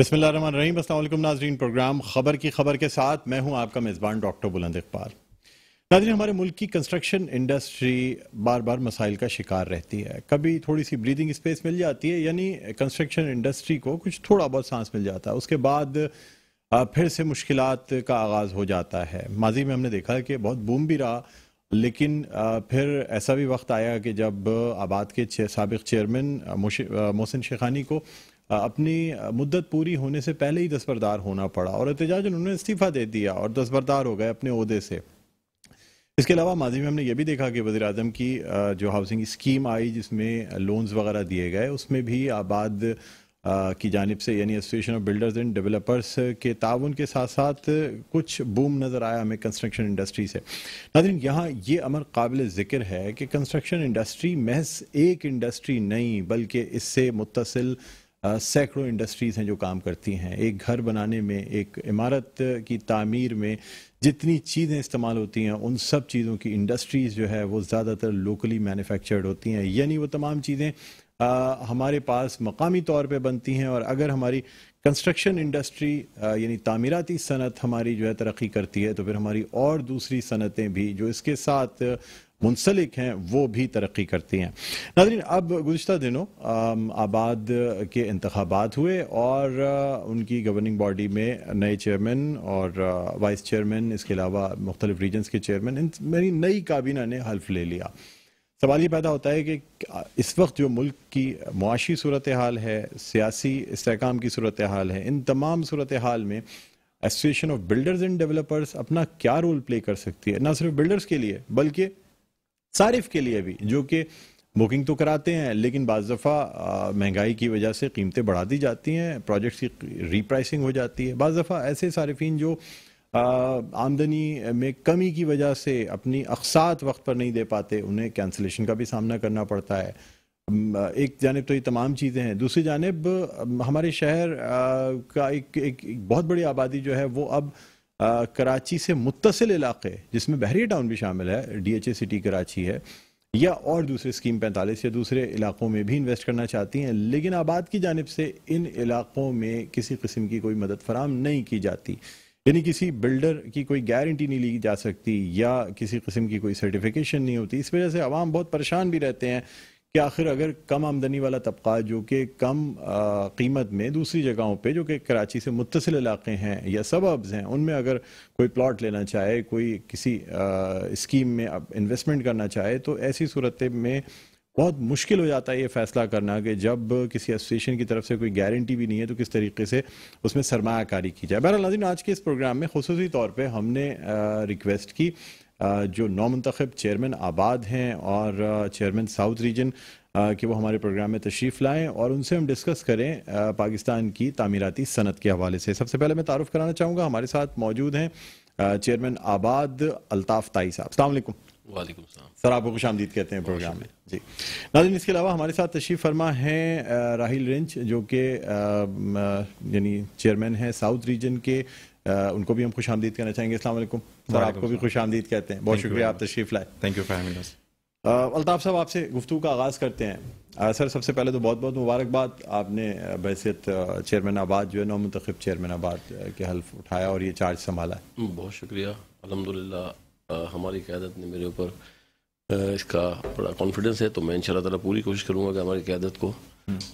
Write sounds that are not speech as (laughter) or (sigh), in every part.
बिस्मिल्लाह रहीम अस्सलाम नाजरीन प्रोग्राम खबर की खबर के साथ मैं हूँ आपका मेज़बान डॉक्टर बुलंद इकबाल। नाजरीन, हमारे मुल्क की कंस्ट्रक्शन इंडस्ट्री बार बार मसाइल का शिकार रहती है। कभी थोड़ी सी ब्रीदिंग स्पेस मिल जाती है, यानी कंस्ट्रक्शन इंडस्ट्री को कुछ थोड़ा बहुत सांस मिल जाता है। उसके बाद फिर से मुश्किल का आगाज़ हो जाता है। माजी में हमने देखा कि बहुत बूम भी रहा, लेकिन फिर ऐसा भी वक्त आया कि जब आबाद के सबक चेयरमैन मोहसिन शेखानी को अपनी मुद्दत पूरी होने से पहले ही दस्तबरदार होना पड़ा और एहतजाज उन्होंने इस्तीफ़ा दे दिया और दस्तबरदार हो गए अपने अहदे से। इसके अलावा माजी में हमने ये भी देखा कि वजी अजम की जो हाउसिंग स्कीम आई जिसमें लोन्स वगैरह दिए गए, उसमें भी आबाद की जानब से यानी association of builders and developers के ताउन के साथ साथ कुछ बूम नज़र आया हमें कंस्ट्रक्शन इंडस्ट्री से। नादरीन यहाँ ये अमर काबिल ज़िक्र है कि कंस्ट्रक्शन इंडस्ट्री महज एक इंडस्ट्री नहीं, बल्कि इससे मुतसिल सैकड़ों इंडस्ट्रीज़ हैं जो काम करती हैं। एक घर बनाने में, एक इमारत की तामीर में जितनी चीज़ें इस्तेमाल होती हैं, उन सब चीज़ों की इंडस्ट्रीज़ जो है वो ज़्यादातर लोकली मैन्युफैक्चर्ड होती हैं। यानी वो तमाम चीज़ें हमारे पास मकामी तौर पे बनती हैं और अगर हमारी कंस्ट्रक्शन इंडस्ट्री यानी तामीराती सनत हमारी जो है तरक्की करती है तो फिर हमारी और दूसरी सनतें भी जो इसके साथ मुंसलिक हैं, वो भी तरक्की करती हैं। नाजरीन, अब गुज्त दिनों आबाद के इंतबात हुए और उनकी गवर्निंग बॉडी में नए चेयरमैन और वाइस चेयरमैन, इसके अलावा मुख्तलिफ़ रीजन्स के चेयरमैन मेरी नई काबीना ने हल्फ ले लिया। सवाल ये पैदा होता है कि इस वक्त जो मुल्क की मुआशी सूरत हाल है, सियासी इसकाम की सूरत हाल है, इन तमाम सूरत हाल में association of builders and developers अपना क्या रोल प्ले कर सकती है? ना सिर्फ़ बिल्डर्स के लिए, बल्कि सारिफ के लिए भी, जो कि बुकिंग तो कराते हैं, लेकिन बाज़ दफ़ा महँगाई की वजह से कीमतें बढ़ा दी जाती हैं प्रोजेक्ट्स की रीप्राइसिंग हो जाती है। बाज़ दफ़ा ऐसे सारिफिन जो आमदनी में कमी की वजह से अपनी अकसात वक्त पर नहीं दे पाते उन्हें कैंसिलेशन का भी सामना करना पड़ता है। एक जानब तो ये तमाम चीज़ें हैं। दूसरी जानब हमारे शहर का एक, एक, एक बहुत बड़ी आबादी जो है वो अब कराची से मुतसिल इलाके जिसमें बहरिया टाउन भी शामिल है D H A city Karachi है या और दूसरे स्कीम पैंतालीस या दूसरे इलाकों में भी इन्वेस्ट करना चाहती हैं लेकिन आबाद की जानब से इन इलाकों में किसी किस्म की कोई मदद फराम नहीं की जाती। यानी किसी बिल्डर की कोई गारंटी नहीं ली जा सकती या किसी किस्म की कोई सर्टिफिकेशन नहीं होती। इस वजह से आवाम बहुत परेशान भी रहते हैं कि आखिर अगर कम आमदनी वाला तबका जो कि कम कीमत में दूसरी जगहों पे जो कि कराची से मुतसिल इलाके हैं या सबब्स हैं उनमें अगर कोई प्लॉट लेना चाहे कोई किसी आ, स्कीम में इन्वेस्टमेंट करना चाहे तो ऐसी सूरत में बहुत मुश्किल हो जाता है ये फैसला करना कि जब किसी एसोसिएशन की तरफ़ से कोई गारंटी भी नहीं है तो किस तरीके से उसमें सरमाकारी की जाए। बहरहाल नाजिन आज के इस प्रोग्राम में खसूसी तौर पर हमने रिक्वेस्ट की जो नौ मंतखब चेयरमैन आबाद हैं और चेयरमैन साउथ रीजन कि वो हमारे प्रोग्राम में तशरीफ़ लाएँ और उनसे हम डिस्कस करें पाकिस्तान की तामीराती सनत के हवाले से। सबसे पहले मैं तारुफ कराना चाहूँगा। हमारे साथ मौजूद हैं चेयरमैन आबाद अल्ताफ़ ताई साहब। अलैक्म वालेकुम सर आपको खुश आमदीद कहते हैं प्रोग्राम में। जी। नाजिन इसके अलावा हमारे साथ तशरीफ़ फरमा हैं राहिल रेंज जो कि यानी चेयरमैन हैं साउथ रीजन के। उनको भी हम खुश आमदीद कहना चाहेंगे। असल सर आपको भी खुश आमदीद कहते हैं। बहुत शुक्रिया आप तशरीफ़ लाए। थैंक यू अल्ताफ़ साहब आपसे गुफ्तु का आगाज़ करते हैं। सर सबसे पहले तो बहुत बहुत मुबारकबाद। आपने बैसियत चेयरमैन आबाद जो है नौ मंतखब चेयरमैन आबाद के हल्फ उठाया और ये चार्ज संभाला बहुत शुक्रिया। अलहमदिल्ला हमारी क्यादत ने मेरे ऊपर इसका बड़ा कॉन्फिडेंस है तो मैं इन ताला पूरी कोशिश करूँगा कि हमारी क्यादत को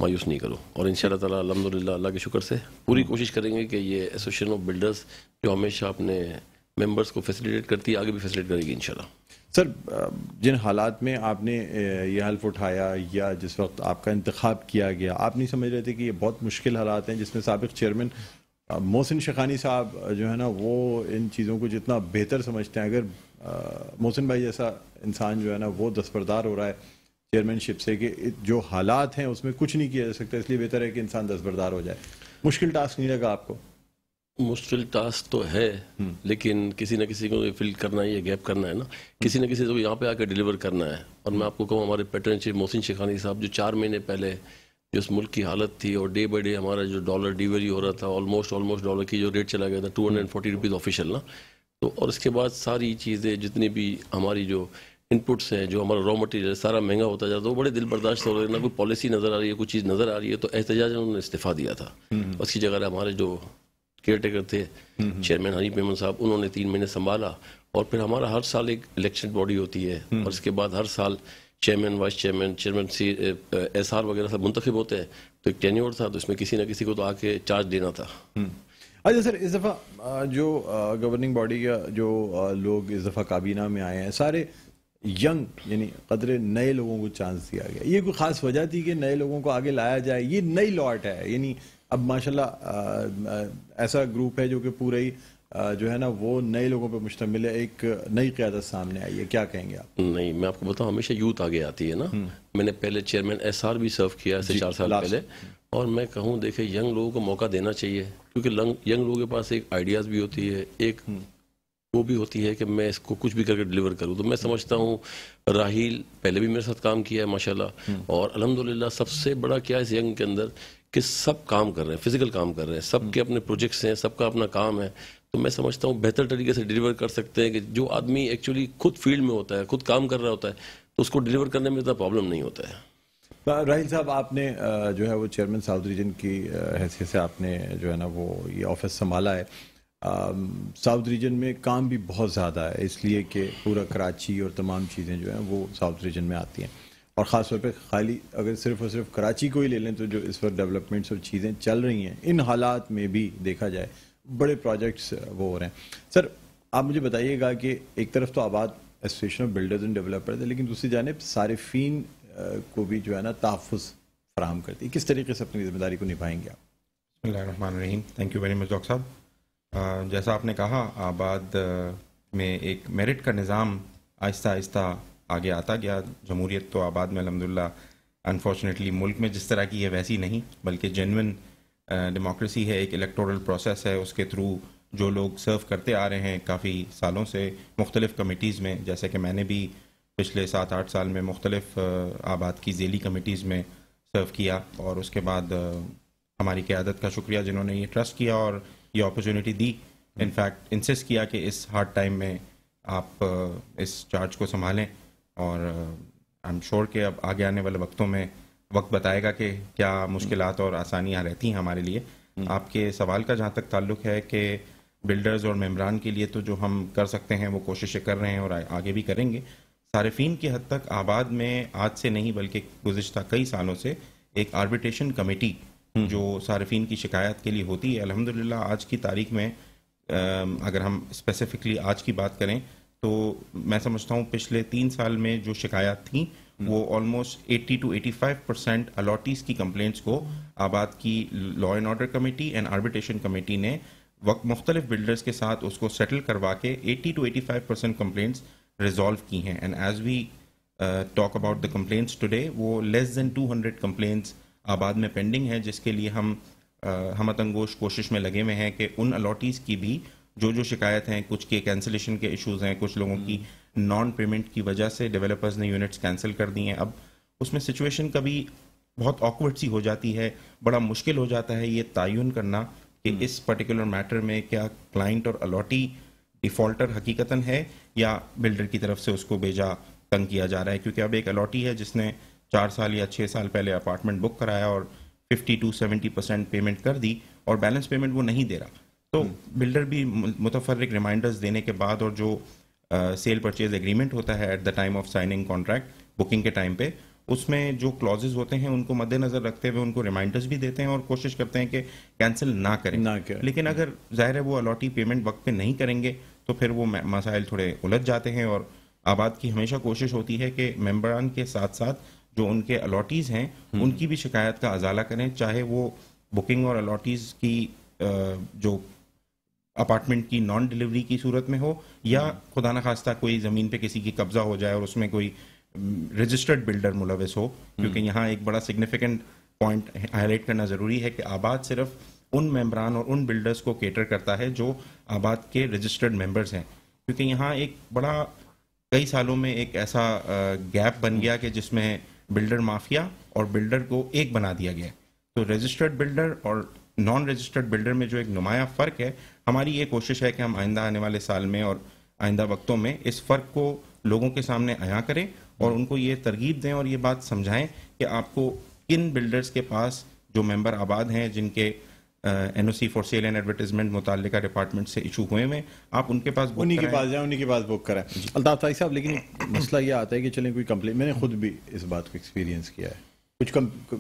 मायूस नहीं करो। और इन ताला अलहमदिल्ला अल्लाह के शुक्र से पूरी कोशिश करेंगे कि ये एसोसिएशन ऑफ़ बिल्डर्स जो हमेशा अपने मेंबर्स को फैसिलिटेट करती है आगे भी फैसिलिटेट करेगी इन सर जिन हालात में आपने ये हल्फ उठाया या जिस वक्त आपका इंतखब किया गया आप नहीं समझ रहे थे कि ये बहुत मुश्किल हालात हैं जिसमें सबक चेयरमैन मोहसिन शेखानी साहब जो है ना वो इन चीज़ों को जितना बेहतर समझते हैं अगर मोहसिन भाई जैसा इंसान जो है ना वो दस्तबरदार हो रहा है चेयरमैनशिप से कि जो हालात हैं उसमें कुछ नहीं किया जा सकता इसलिए बेहतर है कि इंसान दस्तबरदार हो जाए। मुश्किल टास्क नहीं लगा आपको? मुश्किल टास्क तो है हम्म। लेकिन किसी न किसी को फिल करना है या गैप करना है ना। किसी न किसी को यहाँ पे आकर डिलीवर करना है। और मैं आपको कहूँ हमारे पैटर्न चीफ मोहसिन शेखानी साहब जो चार महीने पहले जो उस मुल्क की हालत थी और डे बाई डे हमारा जो डॉलर डिलीवरी हो रहा था ऑलमोस्ट ऑलमोस्ट डॉलर की जो रेट चला गया था two hundred forty rupees official ना। तो और इसके बाद सारी चीज़ें जितनी भी हमारी जो इनपुट्स हैं जो हमारा रॉ मटेरियल सारा महँगा होता जाता है वो बड़े दिल बर्दाश्त हो रहे हैं। ना कोई पॉलिसी नज़र आ रही है कोई चीज़ नज़र आ रही है तो एहतजाज उन्होंने इस्तीफ़ा दिया था। उसकी जगह हमारे जो केयर टेकर थे चेयरमैन हनी पेमन साहब उन्होंने तीन महीने संभाला। और फिर हमारा हर साल एक इलेक्शन बॉडी होती है। और इसके बाद हर साल chairman vice chairman chairman C S R वगैरह सब मुंतखब होते हैं। तो एक टेन्योर था तो इसमें किसी ना किसी को तो आके चार्ज देना था। अच्छा सर इस दफ़ा जो गवर्निंग बॉडी का जो लोग इस दफ़ा काबीना में आए हैं, सारे यंग यानी कदरे नए लोगों को चांस दिया गया। ये कोई ख़ास वजह थी कि नए लोगों को आगे लाया जाए? ये नई लॉट है, यानी अब माशाल्लाह ऐसा ग्रुप है जो कि पूरा ही जो है ना वो नए लोगों पर मुश्तमिल है एक नई क्यादत सामने आई है। क्या कहेंगे आप? नहीं मैं आपको बताऊँ हमेशा यूथ आगे आती है ना। मैंने पहले चेयरमैन एस आर भी सर्व किया ऐसे चार साल पहले। और मैं कहूँ देखे यंग लोगों को मौका देना चाहिए क्योंकि यंग लोगों के पास एक आइडियाज़ भी होती है एक वो भी होती है कि मैं इसको कुछ भी करके डिलीवर करूँ। तो मैं समझता हूँ राहील पहले भी मेरे साथ काम किया है माशाल्लाह। और अल्हम्दुलिल्लाह सबसे बड़ा क्या है इस यंग के अंदर कि सब काम कर रहे हैं फ़िज़िकल काम कर रहे हैं। सबके अपने प्रोजेक्ट्स हैं सबका अपना काम है। तो मैं समझता हूँ बेहतर तरीके से डिलीवर कर सकते हैं कि जो आदमी एक्चुअली खुद फ़ील्ड में होता है, खुद काम कर रहा होता है तो उसको डिलीवर करने में इतना प्रॉब्लम नहीं होता है। राहिल साहब, आपने जो है वो चेयरमैन साउथ रीजन की हैसियत से आपने, जो है ना, वो ये ऑफ़िस संभाला है। साउथ रीजन में काम भी बहुत ज़्यादा है, इसलिए कि पूरा कराची और तमाम चीज़ें जो हैं वो साउथ रीजन में आती हैं। और ख़ास तौर पे खाली अगर सिर्फ़ और सिर्फ़ कराची को ही ले लें तो जो इस वक्त डेवलपमेंट्स और चीज़ें चल रही हैं, इन हालात में भी देखा जाए बड़े प्रोजेक्ट्स वो हो रहे हैं। सर, आप मुझे बताइएगा कि एक तरफ़ तो ABAD association of builders and developers है, लेकिन दूसरी जानब सारिफिन को भी जो है ना तहफ़ फराम करती है। किस तरीके से अपनी ज़िम्मेदारी को निभाएँगे आप? Rahim thank you very much doctor साहब। जैसा आपने कहा, आबाद में एक मेरिट का निज़ाम आहिस्ता आहिस्ता आगे आता गया। जमहूरियत तो आबाद में अलहमदिल्ला अनफॉर्चुनेटली मुल्क में जिस तरह की है, वैसी नहीं, बल्कि जेनविन डेमोक्रेसी है, एक इलेक्टोरल प्रोसेस है, उसके थ्रू जो लोग सर्व करते आ रहे हैं काफ़ी सालों से मुख्तलिफ़ कमिटीज़ में, जैसे कि मैंने भी पिछले सात, आठ साल में मुख्तलिफ़ आबाद की जेली कमिटीज़ में सर्व किया और उसके बाद हमारी क़्यादत का शुक्रिया जिन्होंने ये ट्रस्ट किया और ये अपॉर्चुनिटी दी। इनफैक्ट इंसिस्ट किया कि इस हार्ड टाइम में आप इस चार्ज को संभालें और आई एम श्योर कि अब आगे आने वाले वक्तों में वक्त बताएगा कि क्या मुश्किल और आसानियाँ रहती हैं हमारे लिए हम्म। आपके सवाल का जहाँ तक ताल्लुक है कि बिल्डर्स और मेम्बरान के लिए तो जो हम कर सकते हैं वो कोशिशें कर रहे हैं और आगे भी करेंगे सार्फिन की हद तक आबाद में आज से नहीं बल्कि गुज्त कई सालों से एक आर्बिट्रेशन कमेटी हम्म। जो सार्फिन की शिकायत के लिए होती है अलहमदिल्ला आज की तारीख में अगर हम स्पेसिफिकली आज की बात करें तो मैं समझता हूँ पिछले तीन साल में जो शिकायत थी। वो ऑलमोस्ट 80 टू 85 परसेंट अलॉटीज की कंप्लेंट्स को आबाद की law and order committee and arbitration committee ने वक्त मुख्तलिफ़ बिल्डर्स के साथ उसको सेटल करवा के 80 टू 85 परसेंट कंप्लेंट्स रिजॉल्व की हैं. And as we talk about the complaints today वो लेस देन 200 कंप्लेंट्स आबाद में पेंडिंग है जिसके लिए हम uh, हम तंगोश कोशिश में लगे हुए हैं कि उन अलॉटीज़ की भी जो जो शिकायत हैं कुछ के कैंसिलेशन के इश्यूज़ हैं कुछ लोगों की नॉन पेमेंट की वजह से डेवलपर्स ने यूनिट्स कैंसिल कर दी हैं। अब उसमें सिचुएशन कभी बहुत ऑकवर्ड सी हो जाती है बड़ा मुश्किल हो जाता है ये तयन करना कि hmm. इस पर्टिकुलर मैटर में क्या क्लाइंट और अलॉटी डिफॉल्टर हकीकतन है या बिल्डर की तरफ़ से उसको भेजा तंग किया जा रहा है? क्योंकि अब एक अलॉटी है जिसने चार साल या छः साल पहले अपार्टमेंट बुक कराया और fifty to seventy percent payment कर दी और बैलेंस पेमेंट वो नहीं दे रहा। तो बिल्डर भी मुतफरक रिमाइंडर्स देने के बाद और जो सेल परचेज एग्रीमेंट होता है at the time of signing contract booking के टाइम पे उसमें जो क्लॉजेज होते हैं उनको मद्देनजर रखते हुए उनको रिमाइंडर्स भी देते हैं और कोशिश करते हैं कि कैंसिल ना करें ना करें लेकिन अगर ज़ाहिर है वो अलॉटी पेमेंट वक्त पे नहीं करेंगे तो फिर वो मसाइल थोड़े उलझ जाते हैं और आबाद की हमेशा कोशिश होती है कि मेम्बरान के साथ साथ जो उनके अलॉटीज़ हैं हम्म। उनकी भी शिकायत का अजाला करें चाहे वो बुकिंग और अलॉटीज़ की जो अपार्टमेंट की नॉन डिलीवरी की सूरत में हो या। खुदा न खास्ता कोई ज़मीन पे किसी की कब्जा हो जाए और उसमें कोई रजिस्टर्ड बिल्डर मुलविस हो क्योंकि हम्म। यहाँ एक बड़ा सिग्निफिकेंट पॉइंट हाईलाइट करना ज़रूरी है कि आबाद सिर्फ़ उन मेम्बरान और उन बिल्डर्स को केटर करता है जो आबाद के रजिस्टर्ड मेंबर्स हैं क्योंकि यहाँ एक बड़ा कई सालों में एक ऐसा गैप बन गया कि जिसमें बिल्डर माफिया और बिल्डर को एक बना दिया गया तो रजिस्टर्ड बिल्डर और नॉन रजिस्टर्ड बिल्डर में जो एक नुमाया फ़र्क है हमारी ये कोशिश है कि हम आइंदा आने वाले साल में और आइंदा वक्तों में इस फ़र्क को लोगों के सामने आया करें और उनको ये तरगीब दें और ये बात समझाएँ कि आपको किन बिल्डर्स के पास जो मेंबर आबाद हैं जिनके N O C for sale and advertisement मुतल डिपार्टमेंट से इशू हुए हुए आप उनके पास उन्हीं के पास जाए उन्हीं के पास बुक कराएँ। अल्ताफ साहब लेकिन मसला ये आता है कि चलें कोई कंप्लेन मैंने खुद भी इस बात को एक्सपीरियंस किया है। कुछ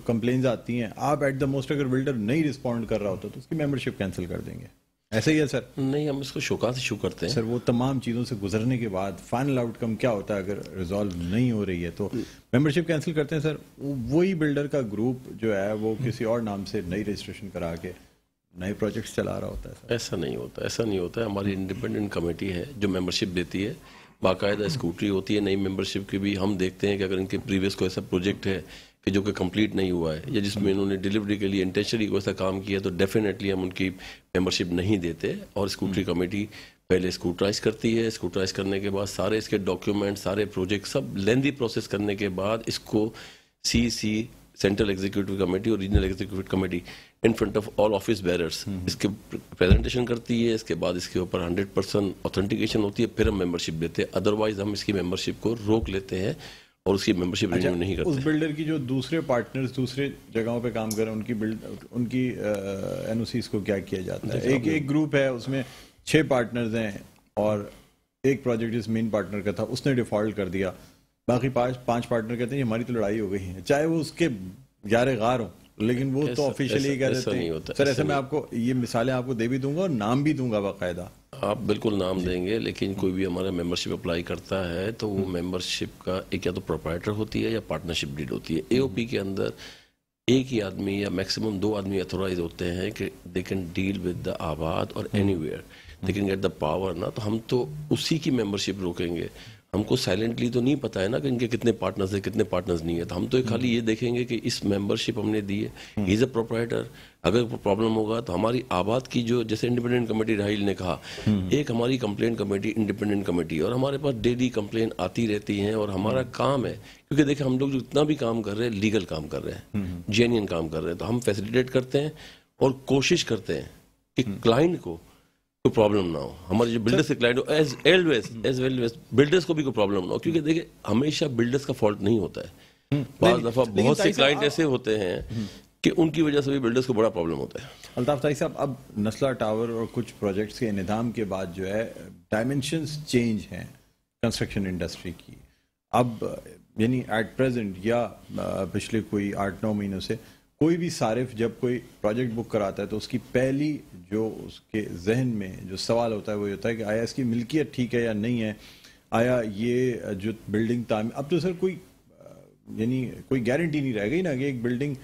कंप्लेन आती हैं। आप एट द मोस्ट अगर बिल्डर नहीं रिस्पॉन्ड कर रहा होता तो उसकी मेंबरशिप कैंसिल कर देंगे। ऐसा ही है सर नहीं हम इसको शौकात इशू करते हैं। सर वो तमाम चीज़ों से गुजरने के बाद फाइनल आउटकम क्या होता है अगर रिजॉल्व नहीं हो रही है तो मेंबरशिप कैंसिल करते हैं सर वही बिल्डर का ग्रुप जो है वो किसी और नाम से नई रजिस्ट्रेशन करा के नए प्रोजेक्ट्स चला रहा होता है सर ऐसा नहीं होता ऐसा नहीं होता है। हमारी इंडिपेंडेंट कमेटी है जो मेंबरशिप देती है। बाकायदा स्कूटरी होती है नई मेंबरशिप की भी। हम देखते हैं कि अगर इनके प्रीवियस कोई ऐसा प्रोजेक्ट है जो कि कंप्लीट नहीं हुआ है या जिसमें इन्होंने डिलीवरी के लिए इंटेंशनली कोई ऐसा काम किया तो डेफिनेटली हम उनकी मेंबरशिप नहीं देते और स्कूटरी कमेटी पहले स्कूटराइज करती है। स्कूटराइज करने के बाद सारे इसके डॉक्यूमेंट सारे प्रोजेक्ट सब लेंदी प्रोसेस करने के बाद इसको C C central executive committee और regional executive committee in front of all office bearers इसके प्रेजेंटेशन करती है। इसके बाद इसके ऊपर हंड्रेड परसेंट ऑथेंटिकेशन होती है फिर हम मेंबरशिप देते हैं। अदरवाइज़ हम इसकी मेंबरशिप को रोक लेते हैं। और उसकी मेंबरशिप अच्छा, रिन्यू नहीं करते। उस बिल्डर की जो दूसरे पार्टनर्स दूसरे जगहों पे काम कर रहे हैं उनकी बिल्ड उनकी एन को क्या किया जाता है? एक एक ग्रुप है उसमें छह पार्टनर्स हैं और एक प्रोजेक्ट जिस मेन पार्टनर का था उसने डिफ़ॉल्ट कर दिया। बाकी पाँच पाँच पार्टनर कहते हैं "ये हमारी तो लड़ाई हो गई है। चाहे वो उसके ग्यारह गार हो लेकिन वो तो ऑफिशियली कह देते नहीं होता, सर ऐसे मैं आपको ये मिसालें आपको दे भी दूँगा और नाम भी दूँगा बाकायदा। आप बिल्कुल नाम देंगे लेकिन कोई भी हमारा मेंबरशिप अप्लाई करता है तो वो मेंबरशिप का एक या तो प्रोप्राइटर होती है या पार्टनरशिप डीड होती है। एओपी के अंदर एक ही आदमी या मैक्सिमम दो आदमी अथोराइज होते हैं कि they can deal with the ABAD और anywhere they can get the power ना तो हम तो उसी की मेंबरशिप रोकेंगे। हमको साइलेंटली तो नहीं पता है ना कि इनके कितने पार्टनर्स हैं कितने पार्टनर्स नहीं है। तो हम तो खाली ये देखेंगे कि इस मेंबरशिप हमने दी है। इज़ अ प्रोपराइटर अगर प्रॉब्लम होगा तो हमारी आबाद की जो जैसे इंडिपेंडेंट कमेटी राहिल ने कहा एक हमारी कंप्लेन कमेटी इंडिपेंडेंट कमेटी और हमारे पास डेली कंप्लेन आती रहती हैं और हमारा काम है। क्योंकि देखिए हम लोग जो इतना भी काम कर रहे हैं लीगल काम कर रहे हैं जेन्यन काम कर रहे हैं। तो हम फैसिलिटेट करते हैं और कोशिश करते हैं कि क्लाइंट को कोई प्रॉब्लम ना हो। हमारे जो बिल्डर्स के क्लाइंट हो एज एलवेज एज वेल वेज बिल्डर्स को भी कोई प्रॉब्लम ना हो क्योंकि देखिए हमेशा बिल्डर्स का फॉल्ट नहीं होता है। बाज दफ़ा बहुत से क्लाइंट ऐसे होते हैं कि उनकी वजह से भी बिल्डर्स को बड़ा प्रॉब्लम होता है। अल्ताफ ताई साहब अब नस्ला टावर और कुछ प्रोजेक्ट्स के निदाम के बाद जो है डायमेंशंस चेंज हैं कंस्ट्रक्शन इंडस्ट्री की। अब यानी एट प्रेजेंट या पिछले कोई आठ नौ महीनों से कोई भी सारिफ जब कोई प्रोजेक्ट बुक कराता है तो उसकी पहली जो उसके जहन में जो सवाल होता है वो होता है कि आया इसकी मिल्कियत ठीक है या नहीं है? आया ये जो बिल्डिंग ताम अब तो सर कोई यानी कोई गारंटी नहीं रह गई ना कि एक बिल्डिंग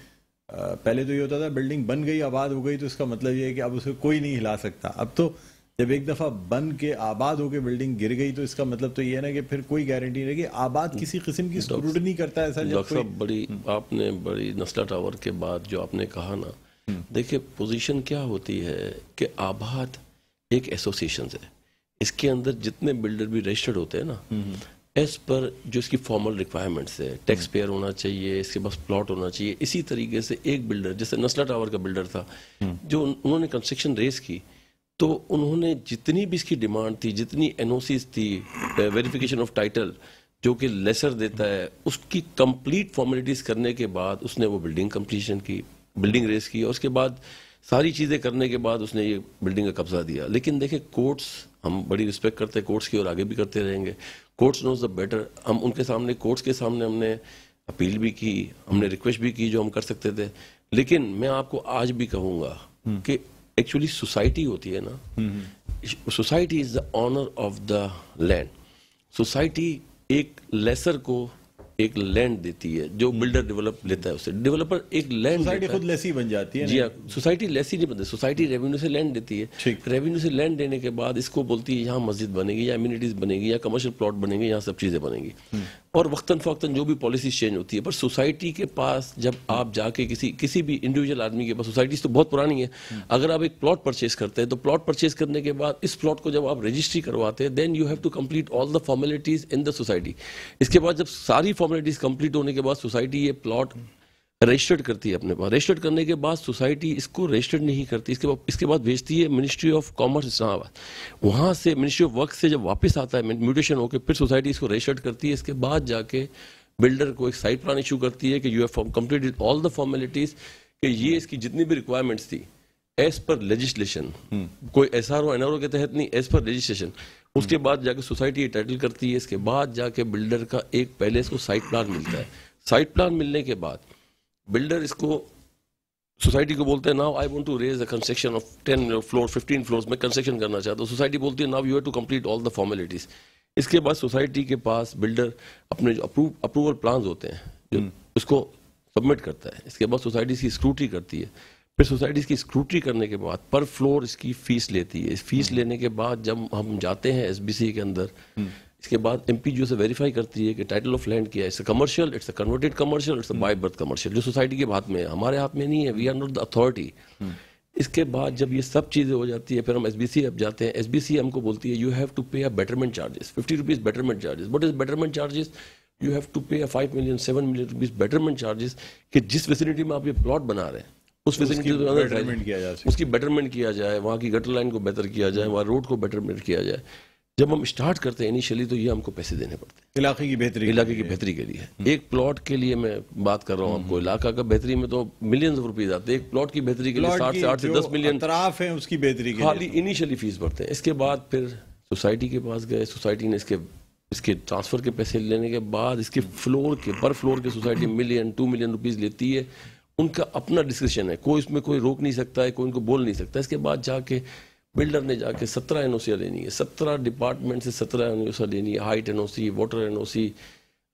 पहले तो ये होता था बिल्डिंग बन गई, आबाद हो गई तो इसका मतलब ये है कि अब उसे कोई नहीं हिला सकता। अब तो जब एक दफ़ा बन के आबाद होकर बिल्डिंग गिर गई तो इसका मतलब तो ये है ना कि फिर कोई गारंटी नहीं कि आबाद किसी किस्म की स्क्रूटनी करता है सर जब डॉक्टर साहब बड़ी आपने बड़ी नस्ला टावर के बाद जो आपने कहा ना देखिए पोजीशन क्या होती है कि आबाद एक एसोसिएशन है। इसके अंदर जितने बिल्डर भी रजिस्टर्ड होते हैं ना एज पर जो इसकी फॉर्मल रिक्वायरमेंट्स है टैक्स पेयर होना चाहिए इसके पास प्लॉट होना चाहिए इसी तरीके से एक बिल्डर जैसे नस्ला टावर का बिल्डर था जो उन्होंने कंस्ट्रक्शन रेस की तो उन्होंने जितनी भी इसकी डिमांड थी जितनी एनओसीज थी वेरिफिकेशन ऑफ़ टाइटल जो कि लेसर देता है उसकी कंप्लीट फॉर्मेलिटीज करने के बाद उसने वो बिल्डिंग कंप्लीशन की बिल्डिंग रेस की और उसके बाद सारी चीज़ें करने के बाद उसने ये बिल्डिंग का कब्जा दिया। लेकिन देखिए कोर्ट्स हम बड़ी रिस्पेक्ट करते हैं कोर्ट्स की और आगे भी करते रहेंगे। कोर्ट्स नोज़ द बेटर हम उनके सामने कोर्ट्स के सामने हमने अपील भी की हमने रिक्वेस्ट भी की जो हम कर सकते थे। लेकिन मैं आपको आज भी कहूँगा कि एक्चुअली सोसाइटी होती है ना society is the owner of the land society एक लेसर को एक लैंड देती है जो बिल्डर डेवलप लेता है उससे डेवलपर एक लैंड सोसाइटी खुद लेसी बन जाती है जी हाँ सोसाइटी लेसी नहीं बनती सोसाइटी रेवेन्यू से लैंड देती है। रेवेन्यू से लैंड देने के बाद इसको बोलती है यहाँ मस्जिद बनेगी या इम्यूनिटीज बनेगी या कमर्शियल प्लॉट बनेंगे यहाँ सब चीज़ें बनेगी। और वक्ता फक्तन जो भी पॉलिसी चेंज होती है, पर सोसाइटी के पास जब आप जाके किसी किसी भी इंडिविजुअल आदमी के पास सोसाइटीज तो बहुत पुरानी है। अगर आप एक प्लॉट परचेज करते हैं तो प्लॉट परचेज करने के बाद इस प्लॉट को जब आप रजिस्ट्री करवाते हैं then you have to complete all the formalities in the society इसके बाद जब सारी फॉर्मेलिटीज कंप्लीट होने के बाद सोसाइटी ये प्लॉट रजिस्टर्ड करती है अपने पास। रजिस्टर्ड करने के बाद सोसाइटी इसको रजिस्टर्ड नहीं करती। इसके बाद इसके बाद भेजती है मिनिस्ट्री ऑफ़ कॉमर्स इस्लामाबाद वहाँ से मिनिस्ट्री ऑफ़ वर्क से जब वापस आता है म्यूटेशन होकर फिर सोसाइटी इसको रजिस्टर्ड करती है। इसके बाद जाके बिल्डर को एक साइट प्लान इशू करती है कि you have completed all the formalities कि ये इसकी जितनी भी रिक्वायरमेंट्स थी एज पर लेजिस्लेशन कोई S R O N R O के तहत नहीं एज पर लेजिस्लेशन उसके बाद जाके सोसाइटी टाइटल करती है। इसके बाद जाके बिल्डर का एक पहले इसको साइट प्लान मिलता है। साइट प्लान मिलने के बाद बिल्डर इसको सोसाइटी को बोलते हैं now I want to raise the construction of ten floor fifteen floors में कंस्ट्रक्शन करना चाहता हूँ सोसाइटी बोलती है now you have to complete all the formalities इसके बाद सोसाइटी के पास बिल्डर अपने जो अप्रूव अप्रूवल प्लान होते हैं जो हम्म। उसको सबमिट करता है इसके बाद सोसाइटी इसकी स्क्रूटी करती है फिर सोसाइटी इसकी स्क्रूटरी करने के बाद पर फ्लोर इसकी फ़ीस लेती है फ़ीस हम्म। लेने के बाद जब हम जाते हैं एसबीसी के अंदर हम्म। इसके बाद एमपी जो से वेरीफाई करती है कि टाइटल ऑफ़ लैंड क्या है? It's commercial it's converted commercial it's by birth commercial जो सोसाइटी के हाथ में है। हमारे हाथ में नहीं है। We are not the authority इसके बाद जब ये सब चीज़ें हो जाती है फिर हम एस बी सी अब जाते हैं। एस बी सी हमको बोलती है you have to pay a betterment charges fifty rupees betterment charges what is betterment charges you have to pay a five million seven million rupees betterment charges कि जिस facility में आप ये plot बना रहे हैं उस फैसिलिटी बेटरमेंट किया जाए उसकी बेटरमेंट किया जाए वहाँ की गटर लाइन को बेहतर किया जाए वहाँ रोड को बेटरमेंट किया जाए। जब हम स्टार्ट करते हैं इनिशियली तो ये हमको पैसे देने पड़ते हैं। इलाके की बेहतरी इलाके की बेहतरी के लिए। हम्म। एक प्लॉट के लिए मैं बात कर रहा हूँ आपको इलाका का बेहतरी में तो मिलियंस ऑफ़ रुपीज़ आते हैं। एक प्लॉट की बेहतरी के लिए साठ से आठ से दस मिलियन तराफ है उसकी बेहतरी खाली इनिशियली फ़ीस भरते हैं। इसके बाद फिर सोसाइटी के पास गए। सोसाइटी ने इसके इसके ट्रांसफ़र के पैसे लेने के बाद इसके फ्लोर के पर फ्लोर के society million to million rupees लेती है। उनका अपना डिस्कशन है। कोई इसमें कोई रोक नहीं सकता है कोई उनको बोल नहीं सकता। इसके बाद जाके बिल्डर ने जाके सत्रह एनओसियाँ लेनी है। सत्रह डिपार्टमेंट से सत्रह एनओसियाँ लेनी है। हाइट एनओसी वाटर एनओसी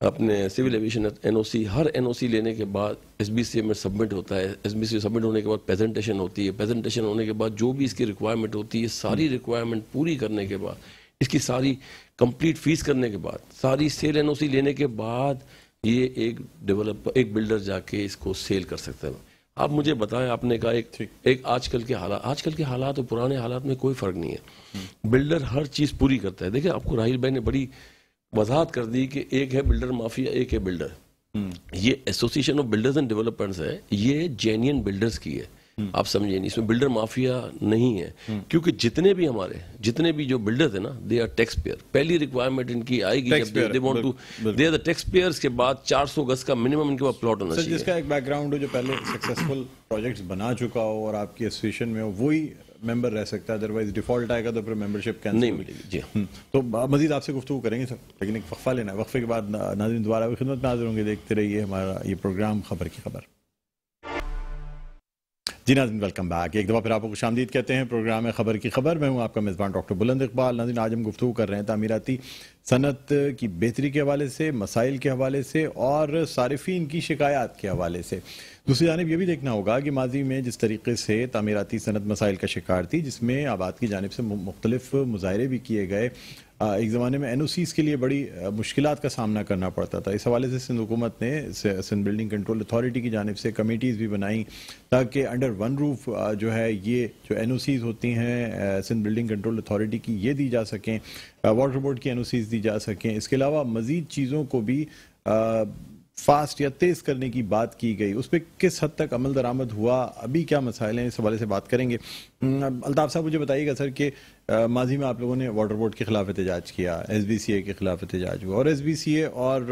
अपने सिविल एविएशन एनओसी हर एनओसी लेने के बाद एसबीसी में सबमिट होता है। एसबीसी सबमिट होने के बाद प्रेजेंटेशन होती है। प्रेजेंटेशन होने के बाद जो भी इसकी रिक्वायरमेंट होती है, सारी रिक्वायरमेंट पूरी करने के बाद, इसकी सारी कंप्लीट फ़ीस करने के बाद, सारी सेल एनओसी लेने के बाद ये एक डेवलपर एक बिल्डर जाके इसको सेल कर सकता है। आप मुझे बताएँ आपने कहा एक एक आजकल के हालात आजकल के हालात और पुराने हालात में कोई फ़र्क नहीं है बिल्डर हर चीज़ पूरी करता है देखिए आपको राहिल भाई ने बड़ी वजाहत कर दी कि एक है बिल्डर माफिया एक है बिल्डर हम्म। ये association of builders and developers है ये जेन्यन बिल्डर्स की है। आप समझिए नहीं इसमें बिल्डर माफिया नहीं है। हम्म। क्योंकि जितने भी हमारे जितने भी जो बिल्डर थे ना दे आर टैक्स पेयर पहली रिक्वायरमेंट इनकी आएगी जब they want to they are the tax payers के बाद 400 गज का मिनिमम इनके पास प्लॉट होना चाहिए। जिसका एक बैकग्राउंड हो जो पहले सक्सेसफुल प्रोजेक्ट्स बना चुका हो और आपकी एसोसिएशन में हो वही मेंबर रह सकता है। अदरवाइज़ डिफ़ॉल्ट आएगा तो फिर मेंबरशिप कैंसिल नहीं मिलेगी जी। हम्म। तो मजीद आपसे गुफ्तु करेंगे सर। लेकिन एक वक्फा लेना है। वक्फे के बाद नाजिन दोबारा खिदमत में हाजिर होंगे। देखते रहिए हमारा ये प्रोग्राम खबर की खबर। जी नाजिन वेलकम बैक एक दफ़ा फिर आपको खुश आमदीद कहते हैं प्रोग्राम है, खबर की खबर। मैं हूँ आपका मेज़बान डॉक्टर बुलंद इकबाल। नाजिन, आज हम गुफ्तु कर रहे हैं तमीराती सनत की बेहतरी के हवाले से, मसाइल के हवाले से और सार्फिन की शिकायत के हवाले से। दूसरी जानब यह भी देखना होगा कि माजी में जिस तरीके से तमीराती सनत मसाइल का शिकार थी, जिसमें आबाद की जानब से मुख्तलिफ़ मुजाहरे भी किए गए एक ज़माने में एन ओ सीज़ के लिए बड़ी मुश्किल का सामना करना पड़ता था। इस हवाले से सिंध हुकूमत ने सिंध बिल्डिंग कंट्रोल अथॉरिटी की जानब से कमेटीज़ भी बनाई, ताकि अंडर वन रूफ जो है ये जो एन ओ सीज़ होती हैं सिंध बिल्डिंग कंट्रोल अथॉरिटी की ये दी जा सकें वाटर बोर्ड की एन ओ सीज़ दी जा सकें। इसके अलावा मज़ीद चीज़ों को भी फास्ट या तेज़ करने की बात की गई। उस पर किस हद तक अमल दरामद हुआ? अभी क्या मसाइल हैं? इस हवाले से बात करेंगे। अल्ताफ़ साहब, मुझे बताइएगा सर कि माजी में आप लोगों ने वाटर बोर्ड के खिलाफ एहतजाज किया एस बी सी ए के खिलाफ एहतजाज हुआ। और एस बी सी ए और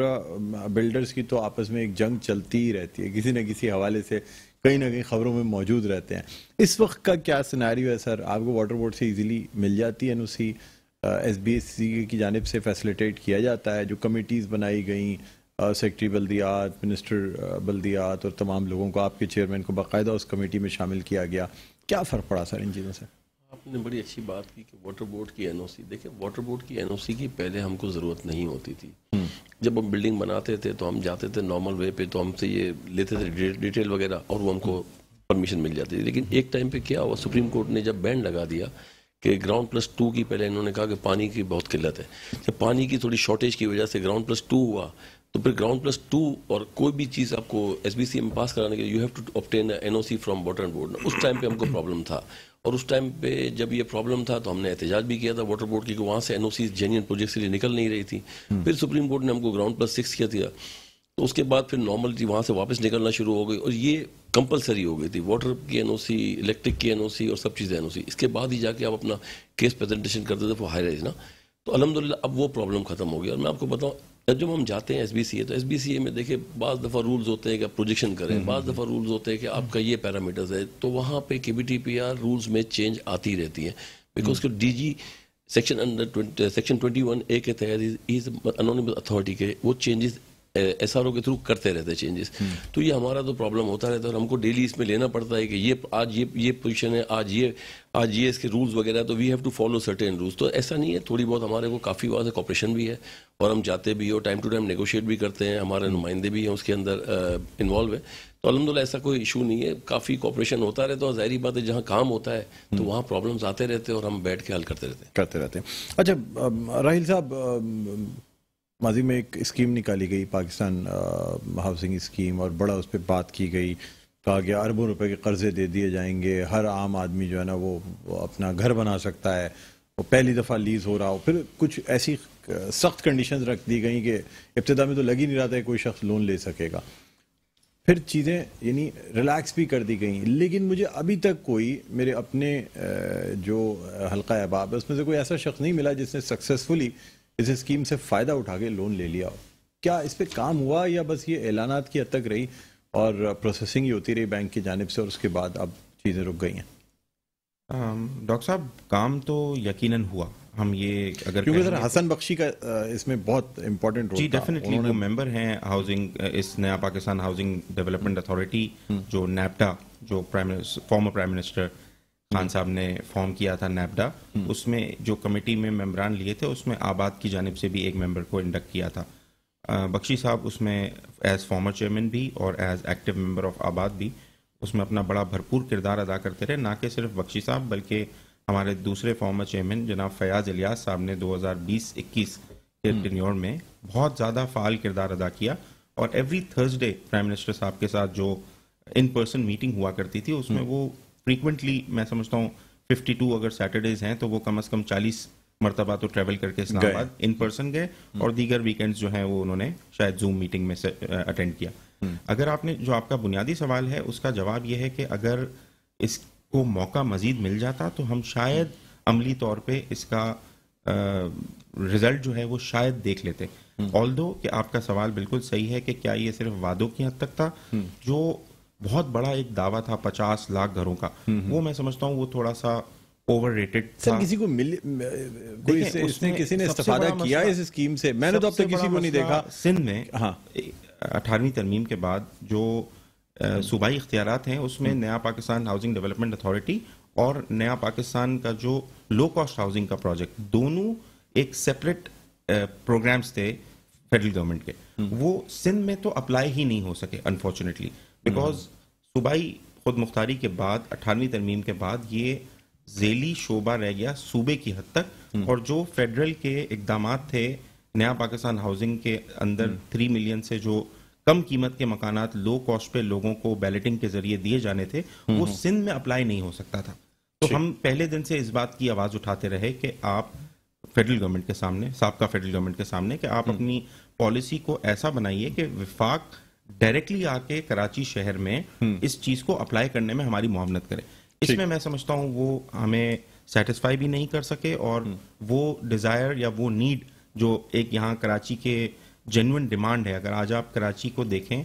बिल्डर्स की तो आपस में एक जंग चलती ही रहती है। किसी न किसी हवाले से कहीं ना कहीं खबरों में मौजूद रहते हैं। इस वक्त का क्या सिनारियो है सर? आपको वाटर बोर्ड से इजीली मिल जाती है N S B S C की जानब से फैसिलिटेट किया जाता है। जो कमिटीज़ बनाई गई सेक्रेटरी बल्दियात मिनिस्टर बल्दियात और तमाम लोगों को आपके चेयरमैन को बाकायदा उस कमेटी में शामिल किया गया। क्या फ़र्क पड़ा सर इन चीज़ों से? आपने बड़ी अच्छी बात की कि वाटर बोर्ड की एनओसी देखिए वाटर बोर्ड की एनओसी की पहले हमको ज़रूरत नहीं होती थी। हम्म। जब हम बिल्डिंग बनाते थे तो हम जाते थे नॉर्मल वे पे तो हमसे ये लेते थे डिटेल वगैरह और वो हमको परमिशन मिल जाती थी। लेकिन एक टाइम पे क्या हुआ सुप्रीम कोर्ट ने जब बैंड लगा दिया कि ग्राउंड प्लस टू की पहले इन्होंने कहा कि पानी की बहुत किल्लत है। जब पानी की थोड़ी शॉर्टेज की वजह से ग्राउंड प्लस टू हुआ तो फिर ग्राउंड प्लस टू और कोई भी चीज़ आपको एस बी सी में पास कराने के लिए you have to obtain N O C from water and board उस टाइम पे हमको प्रॉब्लम था। और उस टाइम पे जब ये प्रॉब्लम था तो हमने एहतजाज भी किया था वाटर बोर्ड की वहाँ से N O C genuine project के लिए निकल नहीं रही थी। हम्म। फिर सुप्रीम कोर्ट ने हमको ग्राउंड प्लस सिक्स किया था तो उसके बाद फिर नॉर्मल वहाँ से वापस निकलना शुरू हो गई और ये कंपलसरी हो गई थी। वाटर की एनओसी इलेक्ट्रिक की एनओसी और सब चीज़ें एनओसी इसके बाद ही जाके आप अपना केस प्रेजेंटेशन करते थे फॉर हाई राइज ना? तो अलहमदिल्ला अब वो प्रॉब्लम खत्म हो गई और मैं आपको बताऊँ जब हम जाते हैं एस बी सी ए तो एस बी सी ए में देखिए बाज़ दफ़ा रूल्स होते हैं कि आप प्रोजेक्शन करें बाज़ दफ़ा रूल्स होते हैं कि आपका ये पैरामीटर्स है तो वहाँ पे K B T P R rules में चेंज आती रहती है। Because K D G section under section twenty one A के तहत इज़ अनोनिमस अथॉरिटी के वो चेंजेस एस आर ओ के थ्रू करते रहते हैं चेंजेस तो ये हमारा तो प्रॉब्लम होता रहता है और हमको डेली इसमें लेना पड़ता है कि ये आज ये ये पोजीशन है आज ये आज ये इसके रूल्स वगैरह तो we have to follow certain rules तो ऐसा नहीं है थोड़ी बहुत हमारे को काफ़ी वहाँ से कॉपरेशन भी है और हम जाते भी हो टाइम टू टाइम नेगोशिएट भी करते हैं हमारे नुमाइंदे भी हैं उसके अंदर इन्वॉल्व है। तो अलहमदिल्ला ऐसा कोई इशू नहीं है काफ़ी कॉपरेशन होता रहता है और जाहरी बात है जहाँ काम होता है तो वहाँ प्रॉब्लम्स आते रहते हैं और हम बैठ के हल करते रहते हैं। करते रहते हैं। अच्छा राहिल साहब माजी में एक स्कीम निकाली गई पाकिस्तान हाउसिंग स्कीम और बड़ा उस पर बात की गई। कहा गया अरबों रुपए के कर्जे दे दिए जाएँगे हर आम आदमी जो है ना वो, अपना घर बना सकता है। वो पहली दफ़ा लीज हो रहा हो। फिर कुछ ऐसी सख्त कंडीशंस रख दी गई कि इब्तदा में तो लग ही नहीं रहा था कोई शख्स लोन ले सकेगा। फिर चीज़ें यानी रिलैक्स भी कर दी गई। लेकिन मुझे अभी तक कोई मेरे अपने जो हल्का अहबाब है उसमें से कोई ऐसा शख्स नहीं मिला जिसने सक्सेसफुली इस स्कीम से फ़ायदा उठा के लोन ले लिया। क्या इस पर काम हुआ या बस ये ऐलानात की हद तक रही और प्रोसेसिंग ही होती रही बैंक की जानब से और उसके बाद अब चीज़ें रुक गई हैं? डॉक्टर साहब काम तो यकीनन हुआ। हम ये अगर क्योंकि सर हसन बख्शी का इसमें बहुत इंपॉर्टेंट रोल जी डेफिनेटली वो मेंबर हैं हाउसिंग इस Naya Pakistan housing development authority जो नैपटा जो prime former prime minister Khan साहब ने फॉर्म किया था नैपडा हम्म। उसमें जो कमेटी में मेम्बरान लिए थे उसमें आबाद की जानब से भी एक मेंबर को इंडक्ट किया था बख्शी साहब उसमें एज फॉर्मर चेयरमैन भी और एज एक्टिव मेंबर ऑफ़ आबाद भी उसमें अपना बड़ा भरपूर किरदार अदा करते रहे ना कि सिर्फ़ बख्शी साहब बल्कि हमारे दूसरे फॉर्मर चेयरमैन जनाब फयाज अलियास साहब ने 2020-21 के टेन्योर हम्म। में बहुत ज़्यादा फ़ाल किरदार अदा किया और एवरी थर्सडे प्राइम मिनिस्टर साहब के साथ जो इन पर्सन मीटिंग हुआ करती थी उसमें हम्म। वो फ्रीक्वेंटली मैं समझता हूँ 52 अगर सैटरडेज हैं तो वो कम अज़ कम 40 मरतबा तो ट्रैवल करके इस्लामाबाद इन पर्सन गए हम्म। और दीगर वीकेंड्स जो हैं वो उन्होंने शायद जूम मीटिंग में से अटेंड किया हम्म। अगर आपने जो आपका बुनियादी सवाल है उसका जवाब यह है कि अगर इसको मौका मजीद मिल जाता तो हम शायद अमली तौर पे इसका रिज़ल्ट जो है वो शायद देख लेते ऑल हम्म। दो कि आपका सवाल बिल्कुल सही है कि क्या ये सिर्फ़ वादों की हद तक था जो बहुत बड़ा एक दावा था पचास लाख घरों का। हम्म, हम्म। वो मैं समझता हूँ वो थोड़ा सा ओवर रेटेड सर किसी को मिल कोई से, उसने किसी ने इस्तेफादा किया इस स्कीम से। मैंने तो अब तक किसी को नहीं देखा। सिंध में हाँ। अठारहवीं तरमीम के बाद जो सूबाई इख्तियार हैं उसमें हम्म। नया पाकिस्तान हाउसिंग डेवलपमेंट अथॉरिटी और नया पाकिस्तान का जो लो कॉस्ट हाउसिंग का प्रोजेक्ट दोनों एक सेपरेट प्रोग्राम्स थे फेडरल गवर्नमेंट के। वो सिंध में तो अप्लाई ही नहीं हो सके अनफॉर्चुनेटली बिकॉज़ सूबाई खुद मुख्तारी के बाद अठारहवीं तरमीम के बाद ये जेली शोबा रह गया सूबे की हद तक हम्म। और जो फेडरल के इकदाम थे नया पाकिस्तान हाउसिंग के अंदर थ्री हम्म। मिलियन से जो कम कीमत के मकानात लो कॉस्ट पे लोगों को बैलेटिंग के ज़रिए दिए जाने थे वो हम्म। सिंध में अप्लाई नहीं हो सकता था तो हम पहले दिन से इस बात की आवाज़ उठाते रहे कि आप फेडरल गवर्नमेंट के सामने सबका फेडरल गवर्नमेंट के सामने कि आप अपनी पॉलिसी को ऐसा बनाइए कि विफाक डायरेक्टली आके कराची शहर में हम्म। इस चीज़ को अप्लाई करने में हमारी मुआवनत करे इसमें मैं समझता हूँ वो हमें सेटिस्फाई भी नहीं कर सके और हम्म। वो डिज़ायर या वो नीड जो एक यहाँ कराची के जेनुअन डिमांड है अगर आज आप कराची को देखें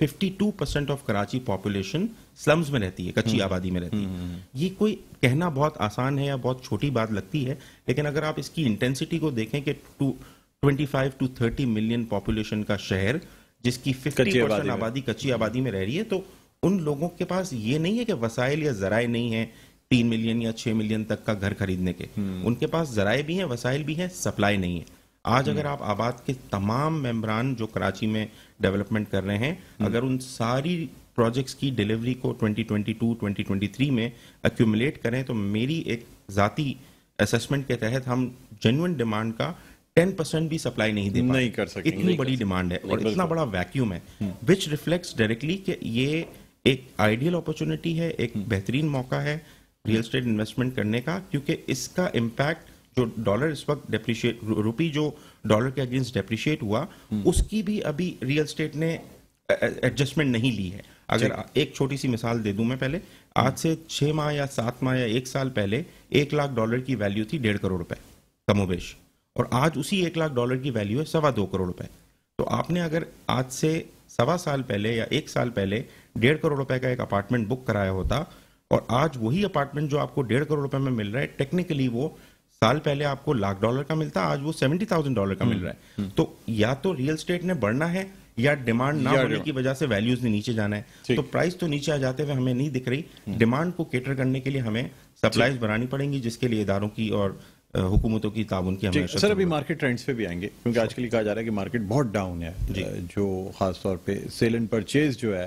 52 percent of Karachi population slums में रहती है कच्ची हम्म। आबादी में रहती है ये कोई कहना बहुत आसान है या बहुत छोटी बात लगती है लेकिन अगर आप इसकी इंटेंसिटी को देखें कि टू 25 टू 30 मिलियन पॉपुलेशन का शहर जिसकी फिफ्टी परसेंट आबादी कच्ची आबादी में रह रही है तो उन लोगों के पास ये नहीं है कि वसाइल या जराए नहीं है तीन मिलियन या छह मिलियन तक का घर खरीदने के हम्म। उनके पास जराए भी हैं वसाइल भी हैं सप्लाई नहीं है आज अगर हम्म। आप आबाद के तमाम मेम्बरान जो कराची में डेवलपमेंट कर रहे हैं हम्म। अगर उन सारी प्रोजेक्ट्स की डिलीवरी को 2022 2023 में अक्यूमुलेट करें तो मेरी एक जाती असेसमेंट के तहत हम जेन्युन डिमांड का टेन परसेंट भी सप्लाई नहीं दे नहीं कर सकते इतनी बड़ी डिमांड है और इतना बड़ा वैक्यूम है विच रिफ्लेक्ट्स डायरेक्टली कि ये एक आइडियल अपॉर्चुनिटी है एक हम्म। बेहतरीन मौका है रियल स्टेट इन्वेस्टमेंट करने का क्योंकि इसका इम्पैक्ट जो डॉलर इस वक्त डेप्रिशिएट रुपी जो डॉलर के अगेंस्ट डेप्रिशिएट हुआ उसकी भी अभी रियल स्टेट ने एडजस्टमेंट नहीं ली है। अगर एक छोटी सी मिसाल दे दूँ मैं पहले आज से छह माह या सात माह या एक साल पहले एक लाख डॉलर की वैल्यू थी डेढ़ करोड़ रुपए कमोबेश और आज उसी एक लाख डॉलर की वैल्यू है सवा दो करोड़ रुपए। तो आपने अगर आज से सवा साल पहले या एक साल पहले डेढ़ करोड़ रुपए का एक अपार्टमेंट बुक कराया होता और आज वही अपार्टमेंट जो आपको डेढ़ करोड़ रुपए में मिल रहा है टेक्निकली वो साल पहले आपको लाख डॉलर का मिलता आज वो सेवेंटी थाउज़ेंड डॉलर का मिल रहा है। तो या तो रियल स्टेट ने बढ़ना है या डिमांड ना होने की वजह से वैल्यूज़ ने नीचे जाना है। तो प्राइस तो नीचे आ जाते हुए हमें नहीं दिख रही। डिमांड को केटर करने के लिए हमें सप्लाईज बनानी पड़ेंगी जिसके लिए इदारों की और हुकूमतों की ताउन की हमें सर अभी मार्केट ट्रेंड्स पे भी आएँगे क्योंकि आजकल कहा जा रहा है कि मार्केट बहुत डाउन है। जो। खास तौर पे सेल एंड परचेज जो है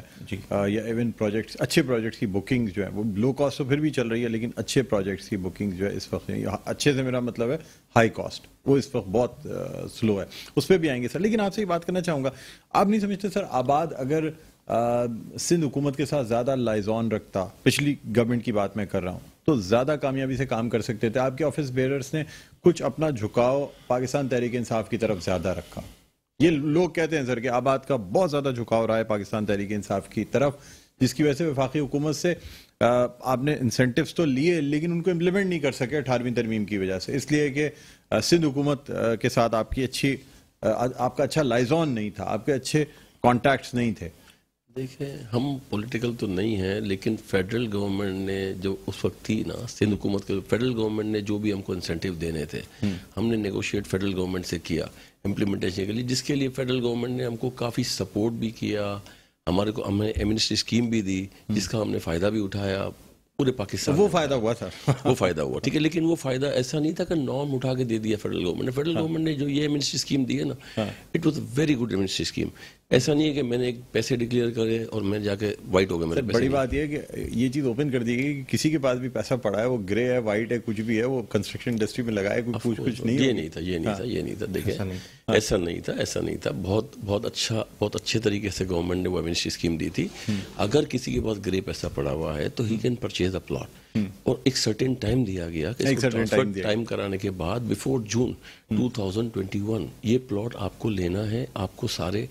या इवन प्रोजेक्ट्स अच्छे प्रोजेक्ट्स की बुकिंग जो है वो लो कॉस्ट तो फिर भी चल रही है लेकिन अच्छे प्रोजेक्ट्स की बुकिंग जो है इस वक्त अच्छे से मेरा मतलब है हाई कॉस्ट वो इस वक्त बहुत स्लो है। उस पर भी आएँगे सर। लेकिन आपसे ये बात करना चाहूँगा आप नहीं समझते सर आबाद अगर सिंध हुकूमत के साथ ज़्यादा लाइजॉन रखता पिछली गवर्नमेंट की बात मैं कर रहा हूँ तो ज़्यादा कामयाबी से काम कर सकते थे। आपके ऑफ़िस बेरर्स ने कुछ अपना झुकाव पाकिस्तान तहरीक इंसाफ की तरफ़ ज़्यादा रखा। ये लोग कहते हैं, सर, कि आबाद का बहुत ज़्यादा झुकाव रहा है पाकिस्तान तहरीक इंसाफ की तरफ़, जिसकी वजह से वफाकी हुकूमत से आपने इंसेंटिव्स तो लिए, लेकिन उनको इम्प्लीमेंट नहीं कर सके अठारहवीं तरमीम की वजह से। इसलिए कि सिंध हुकूमत के साथ आपकी अच्छी आपका अच्छा लाइजॉन नहीं था, आपके अच्छे कॉन्टैक्ट्स नहीं थे। देखिए हम पॉलिटिकल तो नहीं हैं लेकिन फेडरल गवर्नमेंट ने जो उस वक्त थी ना सिंध हुकूमत के फेडरल गवर्नमेंट ने जो भी हमको इंसेंटिव देने थे हम्म। हमने नेगोशिएट फेडरल गवर्नमेंट से किया इम्प्लीमेंटेशन के लिए जिसके लिए फेडरल गवर्नमेंट ने हमको काफ़ी सपोर्ट भी किया हमारे को हमें एमिनिस्ट्री स्कीम भी दी हम्म। जिसका हमने फ़ायदा भी उठाया पूरे पाकिस्तान वो फ़ायदा हुआ था। (laughs) वो फ़ायदा हुआ ठीक है लेकिन वो फ़ायदा ऐसा नहीं था कि नॉर्म उठा के दे दिया फेडरल गवर्नमेंट ने। फेडरल गवर्नमेंट हाँ। ने जो ये मिनिस्ट्री स्कीम दी है ना it was very good ministry scheme ऐसा नहीं है कि मैंने एक पैसे डिक्लेयर करे और मैं जाके वाइट हो गया मेरे बड़ी बात यह है कि ये चीज़ ओपन कर दी गई कि किसी के पास भी पैसा पड़ा है वो ग्रे है वाइट है कुछ भी है वो कंस्ट्रक्शन इंडस्ट्री में लगाए कुछ कुछ कुछ नहीं ये नहीं था ये नहीं हाँ। था ये नहीं था देखिए ऐसा नहीं था। ऐसा नहीं था बहुत बहुत अच्छा बहुत अच्छे तरीके से गवर्नमेंट ने वो मिनिस्ट्री स्कीम दी थी। हम्म। अगर किसी के पास ग्रे पैसा पड़ा हुआ है तो he can purchase a plot और एक सर्टेन टाइम दिया गया कि एक सर्टेन टाइम कराने के बाद बिफोर जून 2021 ये प्लॉट आपको लेना है आपको सारे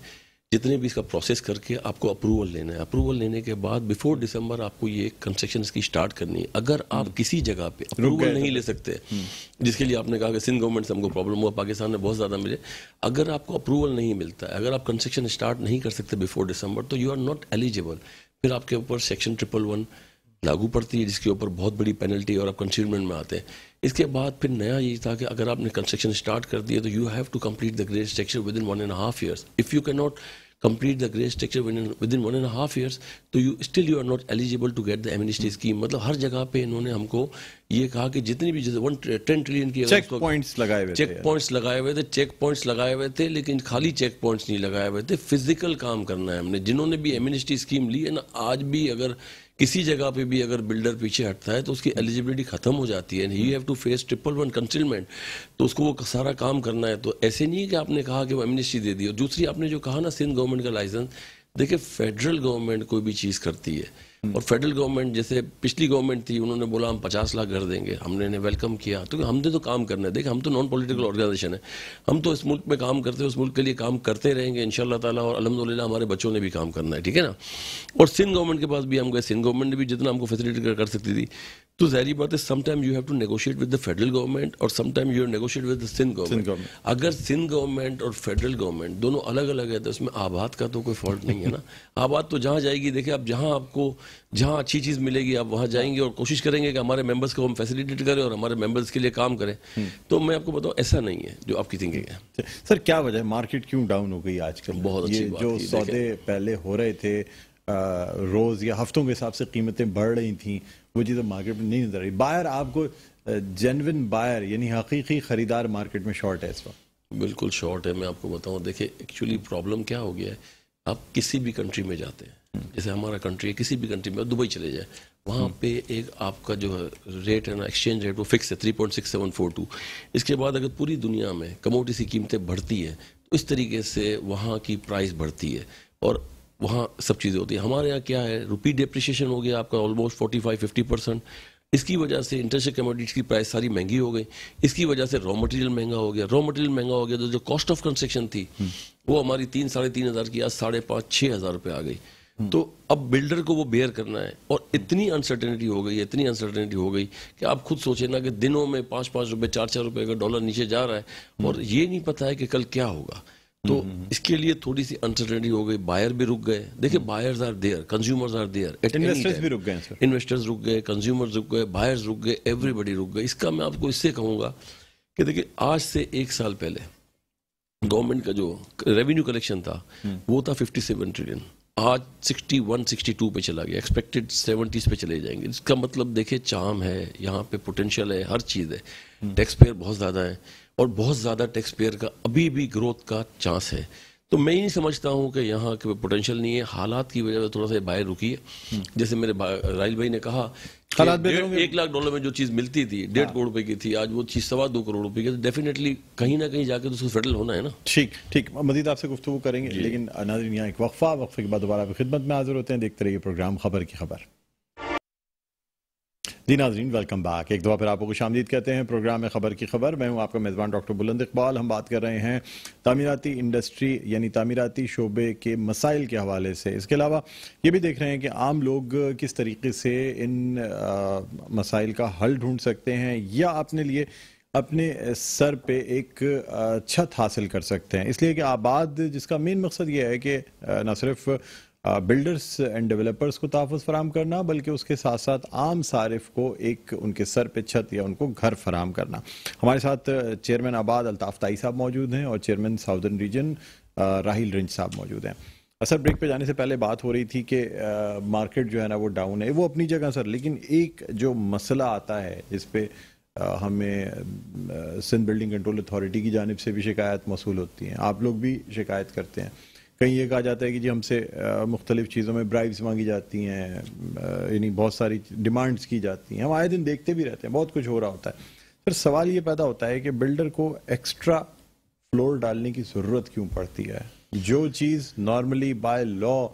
जितने भी इसका प्रोसेस करके आपको अप्रूवल लेना है। अप्रूवल लेने के बाद बिफोर दिसंबर आपको ये कंस्ट्रक्शन इसकी स्टार्ट करनी है। अगर आप हम्म। किसी जगह पे अप्रूवल नहीं ले सकते हम्म। जिसके लिए आपने कहा कि सिंध गवर्नमेंट से हमको प्रॉब्लम हुआ पाकिस्तान में बहुत ज़्यादा मिले अगर आपको अप्रूवल नहीं मिलता है अगर आप कंस्ट्रक्शन स्टार्ट नहीं कर सकते बिफोर दिसंबर तो यू आर नॉट एलिजिबल फिर आपके ऊपर सेक्शन ट्रिपल वन लागू पड़ती है जिसके ऊपर बहुत बड़ी पेनल्टी और आप कंसीडमेंट में आते हैं। इसके बाद फिर नया ये था कि अगर आपने कंस्ट्रक्शन स्टार्ट कर दिया तो you have to complete the grade structure within one and half years if you can not complete the grade structure within, within one and a half years तो you still you are not eligible to get the amnesty scheme. मतलब हर जगह पे इन्होंने हमको ये कहा कि जितनी भी जैसे वन टेन ट्रिलियन की चेक पॉइंट्स लगाए हुए चेक पॉइंट्स लगाए हुए थे चेक पॉइंट्स लगाए हुए थे लेकिन खाली चेक पॉइंट्स नहीं लगाए हुए थे। फ़िज़िकल काम करना है हमने। जिन्होंने भी एम्यूनिटी स्कीम ली है ना आज भी अगर किसी जगह पे भी अगर बिल्डर पीछे हटता है तो उसकी एलिजिबिलिटी खत्म हो जाती है you have to face triple one concealment तो उसको वो सारा काम करना है। तो ऐसे नहीं है कि आपने कहा कि वो एमिनिस्ट्री दे दी। और दूसरी, आपने जो कहा ना, सिंध गवर्नमेंट का लाइसेंस देखिए फेडरल गवर्नमेंट कोई भी चीज़ करती है और फेडरल गवर्नमेंट जैसे पिछली गवर्नमेंट थी, उन्होंने बोला, हम पचास लाख घर देंगे। हमने इन्हें वेलकम किया। तो हमने तो काम करना है। देखिए हम तो नॉन पॉलिटिकल ऑर्गेनाइजेशन है। हम तो इस मुल्क में काम करते हैं, उस मुल्क के लिए काम करते रहेंगे इन ताला, और अलहमदिल्ला हमारे बच्चों ने भी काम करना है, ठीक है ना? और सिंध गवर्नमेंट के पास भी हम गए। सिंध गवर्नमेंट ने भी जितना हमको फैसिलिटी कर सकती थी। तो जहरी बात है sometime you have to negotiate with the federal government और sometime you negotiate with the Sindh government अगर सिंध गवर्नमेंट और फेडरल गवर्नमेंट दोनों अलग अलग है तो उसमें आबाद का तो कोई फॉल्ट नहीं है ना। (laughs) आबाद तो जहाँ जाएगी देखिए आप जहाँ आपको जहाँ अच्छी चीज़ मिलेगी आप वहाँ जाएँगे और कोशिश करेंगे कि हमारे मेंबर्स को हम फैसिलिटेट करें और हमारे मेंबर्स के लिए काम करें। हम्म। तो मैं आपको बताऊँ ऐसा नहीं है जो आपकी थिंकिंग है। सर क्या वजह मार्केट क्यों डाउन हो गई आजकल? बहुत अच्छी जो सौदे पहले हो रहे थे रोज़ या हफ्तों के हिसाब से कीमतें बढ़ रही थी वो चीज़ मार्केट में नहीं नज़र रही बायर आपको जेनविन बायर यानी हकीकी ख़रीदार मार्केट में शॉर्ट है इस वक्त बिल्कुल शॉर्ट है, मैं आपको बताऊँ देखिए एक्चुअली प्रॉब्लम क्या हो गया है आप किसी भी कंट्री में जाते हैं। जैसे हमारा कंट्री है, किसी भी कंट्री में, दुबई चले जाए, वहाँ। पे एक आपका जो है रेट है ना एक्सचेंज रेट वो फिक्स है three point six seven four two इसके बाद अगर पूरी दुनिया में कमोडिटी की कीमतें बढ़ती है तो इस तरीके से वहाँ की प्राइस बढ़ती है और वहाँ सब चीज़ें होती है। हमारे यहाँ क्या है रुपी डिप्रिशिएशन हो गया आपका almost forty five fifty percent इसकी वजह से इंटरनेशनल कमोडिटीज की प्राइस सारी महँगी हो गई। इसकी वजह से रॉ मटेरियल महँगा हो गया। रॉ मटेरियल महँगा हो गया तो जो कॉस्ट ऑफ़ कंस्ट्रक्शन थी वो हमारी तीन साढ़े तीन हज़ार की आज साढ़े पाँच छः हज़ार रुपये आ गई। तो अब बिल्डर को वो बेयर करना है और इतनी अनसर्टेनिटी हो गई इतनी अनसर्टेनिटी हो गई कि आप खुद सोचे ना कि दिनों में पाँच पाँच रुपये चार चार रुपये का डॉलर नीचे जा रहा है। और ये नहीं पता है कि कल क्या होगा। तो इसके लिए थोड़ी सी अनसर्टेनिटी हो गई बायर भी रुक गए। देखिए buyers are there consumers are there investors भी रुक गए इन्वेस्टर्स रुक गए कंज्यूमर्स रुक गए बायर्स रुक गए एवरीबडी रुक गए। इसका मैं आपको इससे कहूँगा कि देखिए आज से एक साल पहले गवर्नमेंट का जो रेवेन्यू कलेक्शन था वो था 57 ट्रिलियन आज 61 62 पे चला गया एक्सपेक्टेड 70 पे चले जाएँगे। इसका मतलब देखिए चाम है यहाँ पे पोटेंशियल है हर चीज़ है। टैक्स पेयर बहुत ज़्यादा है। और बहुत ज़्यादा टैक्स पेयर का अभी भी ग्रोथ का चांस है। तो मैं ही समझता हूँ कि यहाँ के पोटेंशियल नहीं है। हालात की वजह से थोड़ा सा बाहर रुकी है। जैसे मेरे राहिल भाई ने कहा हालात। एक लाख डॉलर में जो चीज़ मिलती थी डेढ़ करोड़ रुपए की थी आज वो चीज़ सवा दो करोड़ रुपए की है। तो डेफिनेटली कहीं ना कहीं जाके तो उसको सेटल होना है ना। ठीक ठीक। मजीद आपसे गुफ्तु करेंगे लेकिन नाजरीन यहाँ एक वक्फा वक्फे के बाद दोबारा खिदमत में हाजिर होते हैं। देखते रहिए प्रोग्राम खबर की खबर। जी नाजरीन वेलकम बैक एक दफ़ा फिर आपको खुश आमदीद कहते हैं प्रोग्राम में खबर की खबर। मैं हूँ आपका मेज़बान डॉक्टर बुलंद इकबाल। हम बात कर रहे हैं तामीराती इंडस्ट्री यानी तमीराती शोबे के मसाइल के हवाले से। इसके अलावा ये भी देख रहे हैं कि आम लोग किस तरीके से इन आ, मसाइल का हल ढूंढ सकते हैं या अपने लिए अपने सर पे एक छत हासिल कर सकते हैं। इसलिए कि आबाद जिसका मेन मकसद ये है कि न सिर्फ़ बिल्डर्स एंड डेवलपर्स को तहफ़ फराम करना बल्कि उसके साथ साथ आम सारिफ को एक उनके सर पे छत या उनको घर फराम करना। हमारे साथ चेयरमैन आबाद अल्ताफ़ ताई साहब मौजूद हैं और चेयरमैन साउदर्न रीजन राहिल रिंच साहब मौजूद हैं। सर ब्रेक पे जाने से पहले बात हो रही थी कि मार्केट जो है ना वो डाउन है। वो अपनी जगह सर लेकिन एक जो मसला आता है जिस पे अ, हमें सिंध बिल्डिंग कंट्रोल अथॉरिटी की जानब से भी शिकायत मसूल होती हैं। आप लोग भी शिकायत करते हैं। कहीं ये कहा जाता है कि जी हमसे मुख्तलिफ़ चीज़ों में ब्राइब्स मांगी जाती हैं यानी बहुत सारी डिमांड्स की जाती हैं। हम आए दिन देखते भी रहते हैं, बहुत कुछ हो रहा होता है। फिर सवाल ये पैदा होता है कि बिल्डर को एक्स्ट्रा फ्लोर डालने की ज़रूरत क्यों पड़ती है? जो चीज़ नॉर्मली बाय लॉ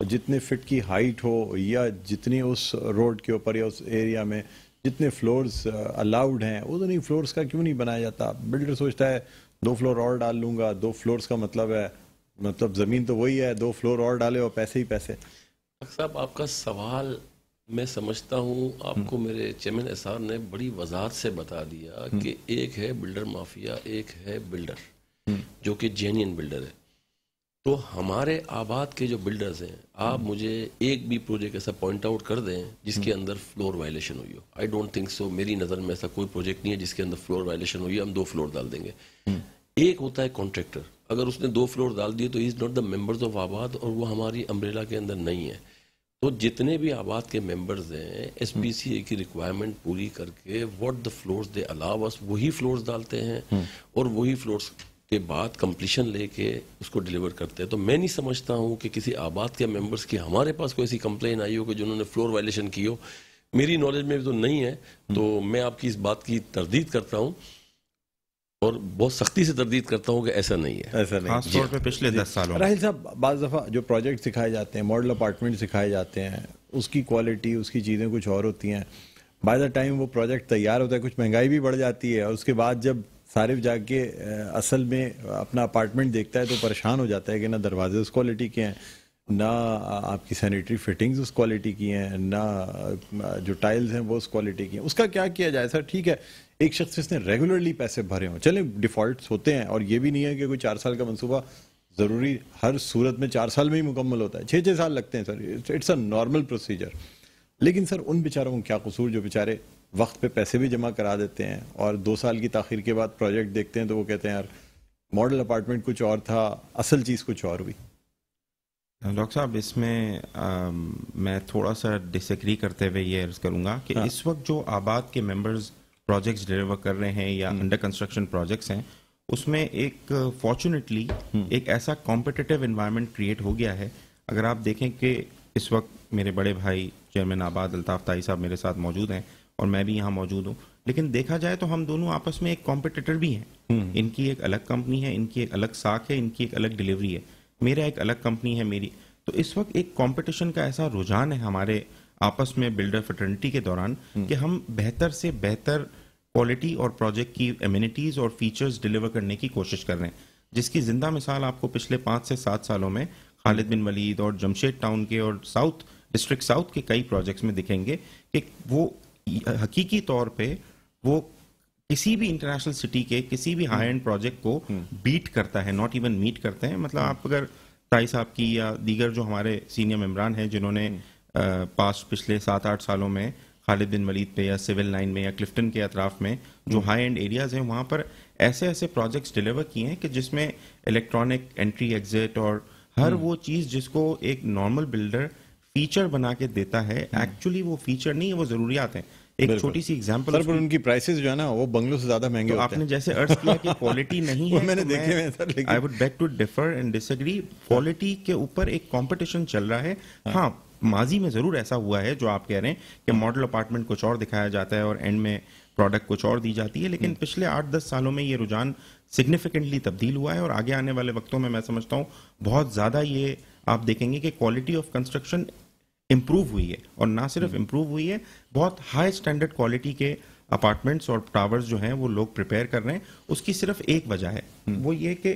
जितने फिट की हाइट हो या जितनी उस रोड के ऊपर या उस एरिया में जितने फ्लोर्स अलाउड हैं उतनी फ्लोर्स का क्यों नहीं बनाया जाता? बिल्डर सोचता है, दो फ्लोर और डाल लूँगा, दो फ्लोर्स का मतलब है मतलब ज़मीन तो वही है दो फ्लोर और डाले और पैसे ही पैसे। साहब आपका सवाल मैं समझता हूँ आपको मेरे चेयरमैन एसआर ने बड़ी वजाहत से बता दिया कि एक है बिल्डर माफिया एक है बिल्डर जो कि जेन्यन बिल्डर है। तो हमारे आबाद के जो बिल्डर्स हैं आप मुझे एक भी प्रोजेक्ट ऐसा पॉइंट आउट कर दें जिसके अंदर फ्लोर वायलेशन हुई हो। आई डोंट थिंक सो मेरी नज़र में ऐसा कोई प्रोजेक्ट नहीं है जिसके अंदर फ्लोर वायलेशन हुई है हम दो फ्लोर डाल देंगे। एक होता है कॉन्ट्रैक्टर अगर उसने दो फ्लोर डाल दिए तो is not the members of ABAD और वो हमारी अम्ब्रेला के अंदर नहीं है। तो जितने भी आबाद के मेंबर्स हैं एस पी सी ए की रिक्वायरमेंट पूरी करके व्हाट द फ्लोर्स दे अलाव अस वही फ्लोर्स डालते हैं और वही फ्लोर्स के बाद कंप्लीशन लेके उसको डिलीवर करते हैं। तो मैं नहीं समझता हूँ कि किसी आबाद के मेंबर्स की हमारे पास कोई ऐसी कंप्लेन आई हो कि जिन्होंने फ्लोर वायलेशन की हो। मेरी नॉलेज में भी तो नहीं है। तो मैं आपकी इस बात की तरदीद करता हूँ और बहुत सख्ती से तरदीद करता हूँ कि ऐसा नहीं है। ऐसा नहीं खास तौर पे पिछले दस सालों में। राहिल साहब बाज़ दफ़ा जो प्रोजेक्ट सिखाए जाते हैं मॉडल अपार्टमेंट सिखाए जाते हैं उसकी क्वालिटी उसकी चीज़ें कुछ और होती हैं। बाय द टाइम वो प्रोजेक्ट तैयार होता है कुछ महँगाई भी बढ़ जाती है और उसके बाद जब सारिफ जाके असल में अपना अपार्टमेंट देखता है तो परेशान हो जाता है कि ना दरवाजे उस क्वालिटी के हैं ना आपकी सैनिटरी फिटिंग्स उस क्वालिटी की हैं, ना, जो टाइल्स हैं वो उस क्वालिटी की हैं। उसका क्या किया जाए? सर, ठीक है, एक शख्स जिसने रेगुलरली पैसे भरे हों, चलें डिफ़ॉल्ट होते हैं, और ये भी नहीं है कि कोई चार साल का मनसूबा ज़रूरी हर सूरत में चार साल में ही मुकम्मल होता है। छः छः साल लगते हैं, sir it's a normal procedure लेकिन सर, उन बेचारों को क्या कसूर, जो बेचारे वक्त पे पैसे भी जमा करा देते हैं, और दो साल की ताखिर के बाद प्रोजेक्ट देखते हैं तो वो कहते हैं, यार मॉडल अपार्टमेंट कुछ और था, असल चीज़ कुछ और हुई। डॉक्टर साहब इसमें मैं थोड़ा सा डिसएग्री करते हुए ये अर्ज़ करूँगा कि हाँ। इस वक्त जो आबाद के मेंबर्स प्रोजेक्ट्स डिलीवर कर रहे हैं या अंडर कंस्ट्रक्शन प्रोजेक्ट्स हैं उसमें एक फॉर्चुनेटली एक ऐसा कॉम्पिटिटिव इन्वायरमेंट क्रिएट हो गया है। अगर आप देखें कि इस वक्त मेरे बड़े भाई चेयरमैन आबाद अल्ताफ ताई साहब मेरे साथ मौजूद हैं और मैं भी यहाँ मौजूद हूँ। लेकिन देखा जाए तो हम दोनों आपस में एक कॉम्पिटिटर भी हैं। इनकी एक अलग कंपनी है इनकी एक अलग साख है इनकी एक अलग डिलीवरी है। मेरा एक अलग कंपनी है मेरी। तो इस वक्त एक कंपटीशन का ऐसा रुझान है हमारे आपस में बिल्डर फटर्निटी के दौरान कि हम बेहतर से बेहतर क्वालिटी और प्रोजेक्ट की एम्यूनिटीज और फीचर्स डिलीवर करने की कोशिश कर रहे हैं। जिसकी ज़िंदा मिसाल आपको पिछले पाँच से सात सालों में खालिद बिन वलीद और जमशेद टाउन के और साउथ डिस्ट्रिक्ट साउथ के कई प्रोजेक्ट्स में दिखेंगे कि वो हकीकी तौर पे वो किसी भी इंटरनेशनल सिटी के किसी भी हाई एंड प्रोजेक्ट को बीट करता है नॉट इवन मीट करते हैं। मतलब आप अगर ताई साहब की या दीगर जो हमारे सीनियर मेम्बरान हैं जिन्होंने पास पिछले सात आठ सालों में खालिद बिन वलीद पे या सिविल लाइन में या क्लिफ्टन के अतराफ में जो हाई एंड एरियाज़ हैं वहाँ पर ऐसे ऐसे प्रोजेक्ट्स डिलीवर किए हैं कि जिसमें इलेक्ट्रॉनिक एंट्री एग्जिट और हर वो चीज़ जिसको एक नॉर्मल बिल्डर फीचर बना के देता है एक्चुअली वो फीचर नहीं है वो जरूरियात है। एक छोटी सी एग्जांपल सर पर उनकी प्राइसेस जो है ना वो बंगलों से ज़्यादा महँगे तो आपने जैसे अर्ज़ किया कि क्वालिटी (laughs) नहीं है मैंने तो देखे हैं सर, लेकिन- I would back to differ and disagree quality के ऊपर एक कंपटीशन चल रहा है। हाँ। माजी में ज़रूर ऐसा हुआ है जो आप कह रहे हैं कि मॉडल अपार्टमेंट कुछ और दिखाया जाता है और एंड में प्रोडक्ट कुछ और दी जाती है लेकिन पिछले आठ दस सालों में ये रुझान सिग्निफिकेंटली तब्दील हुआ है और आगे आने वाले वक्तों में मैं समझता हूँ बहुत ज़्यादा ये आप देखेंगे कि क्वालिटी ऑफ़ कंस्ट्रक्शन इम्प्रूव हुई है। और ना सिर्फ़ इम्प्रूव हुई है बहुत हाई स्टैंडर्ड क्वालिटी के अपार्टमेंट्स और टावर्स जो हैं वो लोग प्रिपेयर कर रहे हैं। उसकी सिर्फ़ एक वजह है। वो ये कि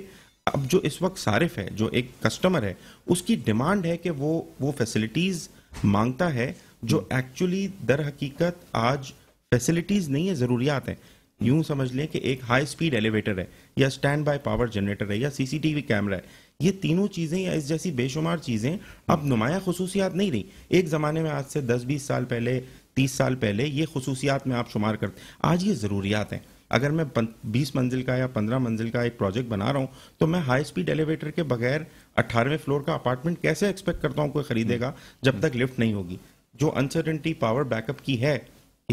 अब जो इस वक्त सारिफ है जो एक कस्टमर है उसकी डिमांड है कि वो वो फैसिलिटीज़ माँगता है जो एक्चुअली दर हकीकत आज फैसिलिटीज़ नहीं है ज़रूरियात हैं। यूँ समझ लें कि एक हाई स्पीड एलिवेटर है, या स्टैंड बाय पावर जनरेटर है, या सीसीटीवी कैमरा है। ये तीनों चीज़ें या इस जैसी बेशुमार चीज़ें अब नुमाया खसूसियात नहीं रही। एक ज़माने में आज से 10-20 साल पहले 30 साल पहले ये खसूसियात में आप शुमार करते आज ये ज़रूरियात हैं। अगर मैं बीस मंजिल का या पंद्रह मंजिल का एक प्रोजेक्ट बना रहा हूँ तो मैं हाई स्पीड एलिवेटर के बगैर अट्ठारहवें फ्लोर का अपार्टमेंट कैसे एक्सपेक्ट करता हूँ कोई खरीदेगा, जब तक लिफ्ट नहीं होगी। जो अनसर्टनटी पावर बैकअप की है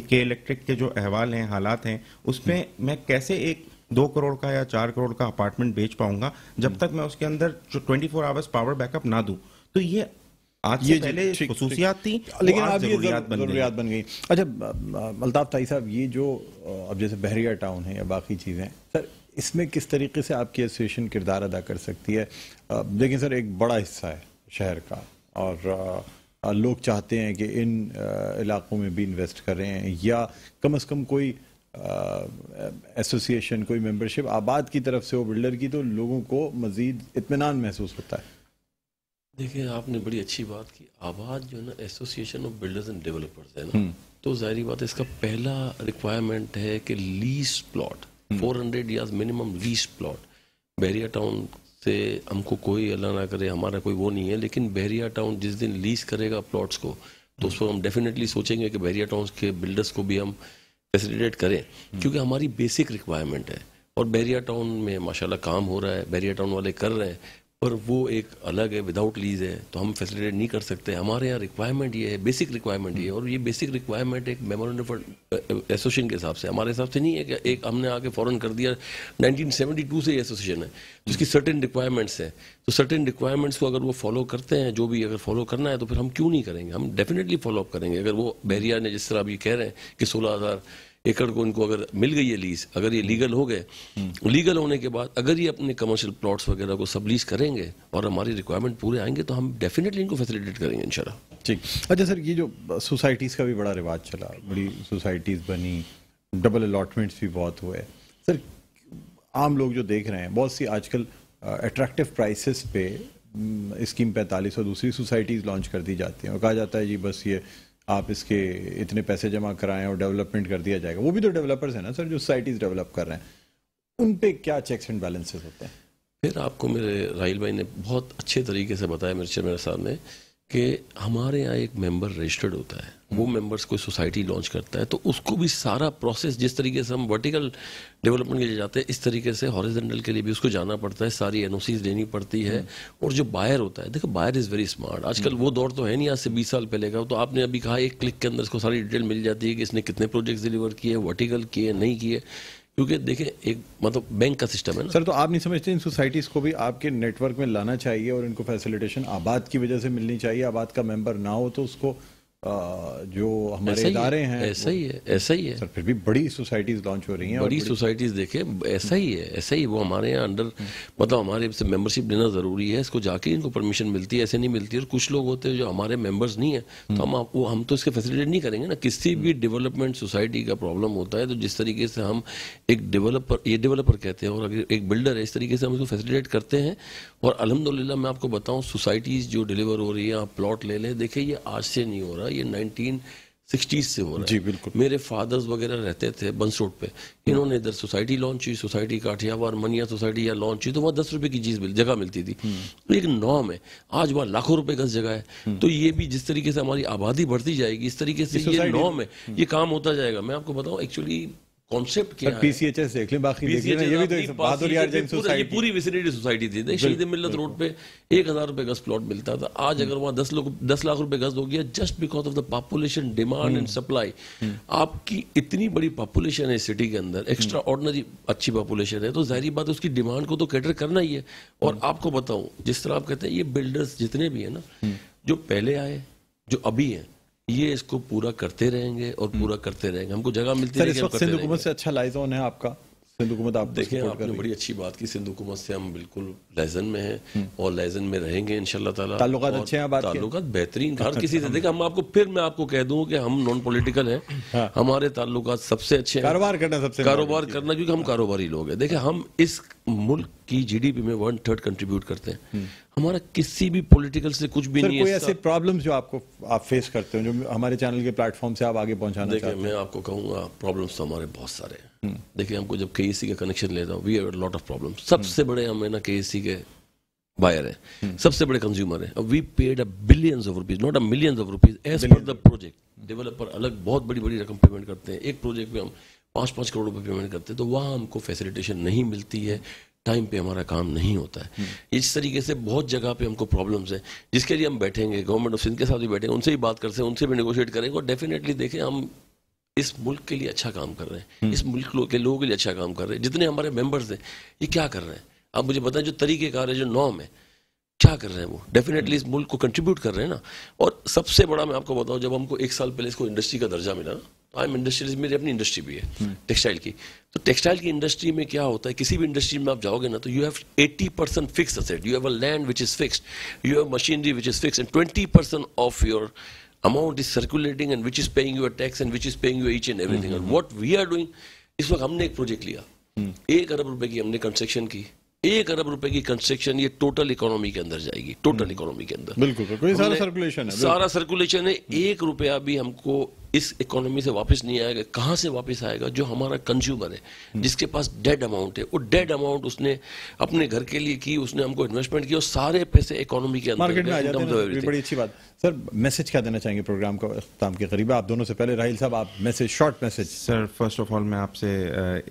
के इलेक्ट्रिक के जो अहवाल हैं हालात हैं उसमें मैं कैसे एक दो करोड़ का या चार करोड़ का अपार्टमेंट बेच पाऊँगा जब तक मैं उसके अंदर twenty four hours power backup ना दूँ? तो ये आज ये पहले खसूसियात थी लेकिन आज अब ये जरूरियात बन गई। बन गई। अच्छा अल्ताफ ताई साहब ये जो अब जैसे बहरिया टाउन है या बाकी चीज़ें सर इसमें किस तरीके से आपकी एसोसिएशन किरदार अदा कर सकती है? देखिए सर एक बड़ा हिस्सा है शहर का और लोग चाहते हैं कि इन इलाकों में भी इन्वेस्ट करें या कम अज़ कम कोई एसोसिएशन कोई मेंबरशिप आबाद की तरफ़ से हो बिल्डर की तो लोगों को मजीद इतमान महसूस होता है। देखिए आपने बड़ी अच्छी बात की। आबाद जो है ना association of builders and developers है ना तो ज़ाहिर बात है इसका पहला रिक्वायरमेंट है कि लीज प्लॉट 400 या minimum lease plot Bahria Town से हमको कोई अल्लाह ना करे हमारा कोई वो नहीं है लेकिन बहरिया टाउन जिस दिन लीज करेगा प्लॉट्स को तो उस पर हम डेफिनेटली सोचेंगे कि बहरिया टाउन के बिल्डर्स को भी हम फैसिलिटेट करें क्योंकि हमारी बेसिक रिक्वायरमेंट है। और बहरिया टाउन में माशाल्लाह काम हो रहा है बहरिया टाउन वाले कर रहे हैं पर वो एक अलग है विदाउट लीज है तो हम फैसिलिटेट नहीं कर सकते। हमारे यहाँ रिक्वायरमेंट ये है बेसिक रिक्वायरमेंट ये है, और ये बेसिक रिक्वायरमेंट एक मेमोरेंडम एसोसिएशन के हिसाब से हमारे हिसाब से नहीं है कि एक हमने आके फॉरन कर दिया 1972 से ये एसोसिएशन है, जिसकी सर्टेन रिक्वायरमेंट्स हैं। तो सर्टेन रिक्वायरमेंट्स को अगर वो फॉलो करते हैं, जो भी अगर फॉलो करना है तो फिर हम क्यों नहीं करेंगे? हम डेफिनेटली फॉलो अप करेंगे। अगर वो बहरिया ने जिस तरह अभी कह रहे हैं कि सोलह एकड़ को इनको अगर मिल गई है लीज, अगर ये लीगल हो गए, लीगल होने के बाद अगर ये अपने कमर्शियल प्लॉट्स वगैरह को सब लीज करेंगे और हमारी रिक्वायरमेंट पूरे आएँगे तो हम डेफिनेटली इनको फैसिलिटेट करेंगे इंशाल्लाह ठीक। अच्छा सर, ये जो सोसाइटीज़ का भी बड़ा रिवाज चला, बड़ी सोसाइटीज़ बनी डबल अलाटमेंट्स भी बहुत हुए। सर, आम लोग जो देख रहे हैं, बहुत सी आजकल अट्रैक्टिव प्राइसेस पे स्कीम पैंतालीस और दूसरी सोसाइटीज़ लॉन्च कर दी जाती हैं। और कहा जाता है, जी, बस ये आप इसके इतने पैसे जमा कराएँ और डेवलपमेंट कर दिया जाएगा। वो भी तो डेवलपर्स हैं ना सर, जो सोसाइटीज़ डेवलप कर रहे हैं। उन पे क्या चेक्स एंड बैलेंसेस होते हैं? फिर आपको मेरे राहल भाई ने बहुत अच्छे तरीके से बताया मेरे मेरे सामने कि हमारे यहाँ एक मेंबर रजिस्टर्ड होता है। वो मेंबर्स कोई सोसाइटी लॉन्च करता है तो उसको भी सारा प्रोसेस जिस तरीके से हम वर्टिकल डेवलपमेंट के लिए जाते हैं इस तरीके से हॉरिजेंटल के लिए भी उसको जाना पड़ता है सारी एनओसीज लेनी पड़ती है और जो बायर होता है देखो बायर इज़ वेरी स्मार्ट आजकल वो दौर तो है नहीं आज से बीस साल पहले का तो आपने अभी कहा एक क्लिक के अंदर इसको सारी डिटेल मिल जाती है कि इसने कितने प्रोजेक्ट्स डिलीवर किए वर्टिकल किए नहीं किए। क्योंकि देखें एक मतलब बैंक का सिस्टम है ना। सर तो आप नहीं समझते इन सोसाइटीज को भी आपके नेटवर्क में लाना चाहिए और इनको फैसिलिटेशन आबाद की वजह से मिलनी चाहिए आबाद का मेंबर ना हो तो उसको जो हमारे इदारे हैं ऐसा ही है ऐसा ही है। सर फिर भी बड़ी सोसाइटीज लॉन्च हो रही हैं बड़ी सोसाइटीज देखे ऐसा ही है ऐसा ही वो हमारे यहाँ अंडर मतलब हमारे से मेंबरशिप लेना ज़रूरी है इसको जाके इनको परमिशन मिलती है ऐसे नहीं मिलती और कुछ लोग होते हैं जो हमारे मेंबर्स नहीं है तो हम वो हम तो इसके फैसिलिटेट नहीं करेंगे ना। किसी भी डेवलपमेंट सोसाइटी का प्रॉब्लम होता है तो जिस तरीके से हम एक डेवलपर ये डेवलपर कहते हैं और अगर एक बिल्डर है इस तरीके से हम इसको फैसिलिटेट करते हैं और अलहमदिल्ला मैं आपको बताऊँ सोसाइटीज़ जो डिलीवर हो रही है आप प्लॉट ले लें देखिए ये आज से नहीं हो रहा ये नाइनटीन सिक्सटीज से हो रहा है। जी बिल्कुल। मेरे फादर्स वगैरह रहते थे बंस रोड पे। इन्होंने इधर सोसाइटी लॉन्च हुई सोसाइटी काठियावाड़ मनिया सोसाइटी या लॉन्च हुई तो वहाँ दस रुपए की चीज़ मिल जगह मिलती थी। एक नॉम है आज वहाँ लाखों रुपए गज जगह है। तो ये भी जिस तरीके से हमारी आबादी बढ़ती जाएगी इस तरीके से ये नॉम है ये काम होता जाएगा। मैं आपको बताऊँ एक्चुअली कॉन्सेप्ट क्या है? पीसीएचएस देख लें बाकी देख लें ये भी तो बहादुर यार जैन सोसाइटी ये पूरी विसिनिटी सोसाइटी थी। देख शहीद मिल्लत रोड पे एक हज़ार रुपए गज प्लॉट मिलता था। आज अगर वहाँ दस लोग दस लाख रुपए गज हो गया just because of the population demand and supply आपकी इतनी बड़ी पॉपुलेशन है सिटी के अंदर एक्स्ट्रा ऑर्डनरी अच्छी पॉपुलेशन है। तो ज़ाहिर बात उसकी डिमांड को तो कैटर करना ही है। और आपको बताऊँ जिस तरह आप कहते हैं ये बिल्डर्स जितने भी है ना जो पहले आए जो अभी हैं ये इसको पूरा करते रहेंगे और पूरा करते रहेंगे। हमको जगह मिलती रहेगी सिंध हुकूमत से अच्छा लाइजोन है आपका? सिंधु हुकूमत आप देखें आपने बड़ी अच्छी बात की सिंधु हुकूमत से हम बिल्कुल लाइजन में हैं हम्म। और लाइजन में रहेंगे इनशाला ताला। ताल्लुकात अच्छे हैं बात ताल्लुकात बेहतरीन हर किसी से। देखिए हम आपको फिर मैं आपको कह दूँ कि हम नॉन पॉलिटिकल हैं। हाँ। हमारे ताल्लुकात सबसे अच्छे हैं। कारोबार करना सबसे कारोबार करना क्योंकि हम कारोबारी लोग हैं। देखिए हम इस मुल्क की जीडीपी में वन थर्ड कंट्रीब्यूट करते हैं। हम्म। हमारा किसी भी पॉलिटिकल से कुछ भी नहीं कोई ऐसे। प्रॉब्लम्स जो आपको आप फेस करते हो जो हमारे चैनल के प्लेटफॉर्म से आप आगे पहुंचाना देखिए मैं आपको कहूँगा प्रॉब्लम्स तो हमारे बहुत सारे हैं। देखिए हमको जब के का कनेक्शन लेता हूँ we have lot of problem सबसे बड़े हम है ना के के बायर है। सबसे बड़े कंज्यूमर है। We paid a billions of rupees not a millions of rupees as per the project developer अलग बहुत बड़ी बड़ी रकम पेमेंट करते हैं। एक प्रोजेक्ट में हम पाँच पाँच करोड़ रुपए पेमेंट करते हैं तो वहाँ हमको फैसिलिटेशन नहीं मिलती है। टाइम पे हमारा काम नहीं होता है। इस तरीके से बहुत जगह पे हमको प्रॉब्लम्स हैं। जिसके लिए हम बैठेंगे गवर्नमेंट ऑफ़ सिंध के साथ भी बैठेंगे, उनसे भी बात करते हैं, उनसे भी नेगोशिएट करेंगे और डेफिनेटली देखें हम इस मुल्क के लिए अच्छा काम कर रहे हैं। हम्म। इस मुल्क के लोगों के लिए अच्छा काम कर रहे हैं। जितने हमारे मेंबर्स हैं ये क्या कर रहे हैं? आप मुझे बताएँ जो तरीकेकार है जो नॉम है क्या कर रहे हैं वो? डेफिनेटली इस मुल्क को कंट्रीब्यूट कर रहे हैं ना। और सबसे बड़ा मैं आपको बताऊँ जब हमको एक साल पहले इसको इंडस्ट्री का दर्जा मिला ना आई एम इंडस्ट्री मेरी अपनी इंडस्ट्री भी है टेक्सटाइल की। तो टेक्सटाइल की इंडस्ट्री में क्या होता है किसी भी इंडस्ट्री में आप जाओगे ना तो you have 80 percent fix asset you have a land which is fixed you have machinery which is fix and 20 percent of your amount is circulating and which is paying you a tax and which is paying you each and everything. Mm-hmm. and what we are doing इस वक्त हमने एक project लिया। Mm. एक अरब रुपए की हमने construction की। एक अरब रुपए की कंस्ट्रक्शन ये टोटल इकोनॉमी के अंदर जाएगी टोटल इकोनॉमी के अंदर। बिल्कुल सारा सर्कुलेशन है सारा सर्कुलेशन है एक रुपया भी हमको इस इकोनॉमी से वापस नहीं आएगा कहाँ से वापस आएगा जो हमारा कंज्यूमर है जिसके पास डेड अमाउंट है। वो डेड अमाउंट उसने अपने घर के लिए की उसने हमको इन्वेस्टमेंट किया और सारे पैसे इकोनॉमी के अंदर मार्केट में आ जाते हैं बड़ी अच्छी बात। सर मैसेज क्या देना चाहेंगे प्रोग्राम को इख्ताम के करीब? आप दोनों से पहले राहिल साहब आप message short message sir first of all मैं आपसे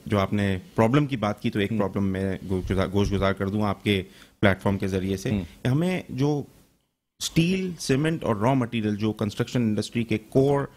जो आपने प्रॉब्लम की बात की तो एक प्रॉब्लम हम्म। मैं गोश गुजार कर दूँ आपके प्लेटफॉर्म के ज़रिए से। हम्म। हमें जो स्टील सीमेंट और रॉ मटेरियल जो कंस्ट्रक्शन इंडस्ट्री के कोर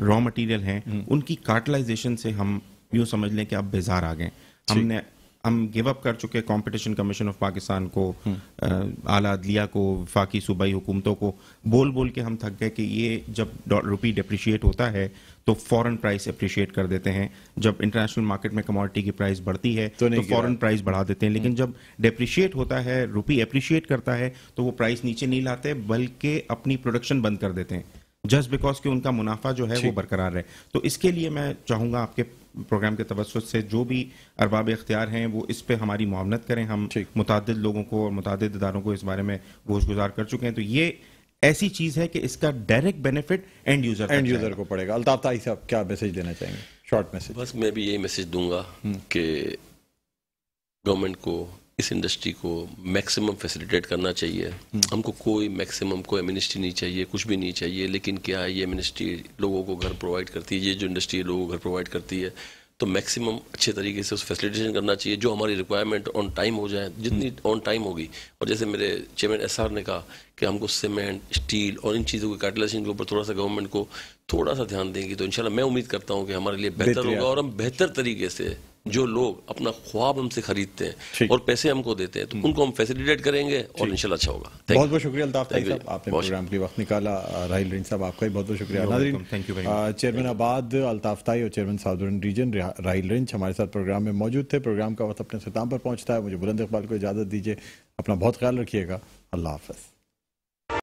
रॉ मटेरियल हैं हम्म। उनकी कार्टलाइजेशन से हम यूँ समझ लें कि आप बेजार आ गए हमने हम गिव अप कर चुके कंपटीशन कमीशन ऑफ़ पाकिस्तान को हम्म। आला अदलिया को फाकी सूबाई हुकूमतों को बोल बोल के हम थक गए कि ये जब रुपी डिप्रिशिएट होता है तो फॉरेन प्राइस अप्रिशिएट कर देते हैं जब इंटरनेशनल मार्केट में कमोडिटी की प्राइस बढ़ती है तो, तो फॉरेन प्राइस बढ़ा देते हैं लेकिन हम्म। जब डिप्रिशिएट होता है रुपी अप्रिशिएट करता है तो वो प्राइस नीचे नहीं लाते बल्कि अपनी प्रोडक्शन बंद कर देते हैं जस्ट बिकॉज़ कि उनका मुनाफा जो है वो बरकरार है तो इसके लिए मैं चाहूँगा आपके प्रोग्राम के तवसत से जो भी अरबाब इख्तियार हैं वो इस पर हमारी मामनत करें। हम मुतद लोगों को और मुतद इदारों को इस बारे में गोश गुजार कर चुके हैं। तो ये ऐसी चीज़ है कि इसका direct benefit end user end user को पड़ेगा। अल्ताफ ताई साहब क्या मैसेज देना चाहेंगे? शॉर्ट मैसेज बस मैं भी यही मैसेज दूँगा हम्म। कि गवर्नमेंट को इस इंडस्ट्री को मैक्सिमम फैसिलिटेट करना चाहिए हम्म। हमको कोई मैक्सिमम कोई मिनिस्ट्री नहीं चाहिए कुछ भी नहीं चाहिए लेकिन क्या है ये मिनिस्ट्री लोगों को घर प्रोवाइड करती है ये जो इंडस्ट्री है लोगों को घर प्रोवाइड करती है तो मैक्सिमम अच्छे तरीके से उस फैसिलिटेशन करना चाहिए जो हमारी रिक्वायरमेंट ऑन टाइम हो जाए जितनी ऑन हम्म। टाइम होगी और जैसे मेरे चेयरमैन एसआर ने कहा कि हमको सीमेंट स्टील और इन चीज़ों के कैटलाइजेशन के ऊपर थोड़ा सा गवर्नमेंट को थोड़ा सा ध्यान देंगी तो इंशाल्लाह मैं उम्मीद करता हूँ कि हमारे लिए बेहतर होगा और हम बेहतर तरीके से जो लोग अपना ख्वाब हमसे खरीदते हैं और पैसे हमको देते हैं तो उनको हम फैसिलिटेट करेंगे और इंशाल्लाह अच्छा होगा। बहुत बहुत शुक्रिया अल्ताफ साहब आपने प्रोग्राम के लिए वक्त निकाला राहिल रिंज साहब आपका भी बहुत बहुत शुक्रिया। नाजरीन very अ, चेयरमैन आबाद अल्ताफ ताई और चेयरमैन साउदर्न रीजन रा- राहिल रिंच हमारे साथ प्रोग्राम में मौजूद थे। प्रोग्राम का वक्त अपने अख्ताम पर पहुँचता है। मुझे बुलंद इकबाल को इजाज़त दीजिए। अपना बहुत ख्याल रखिएगा। अल्लाह हाफ़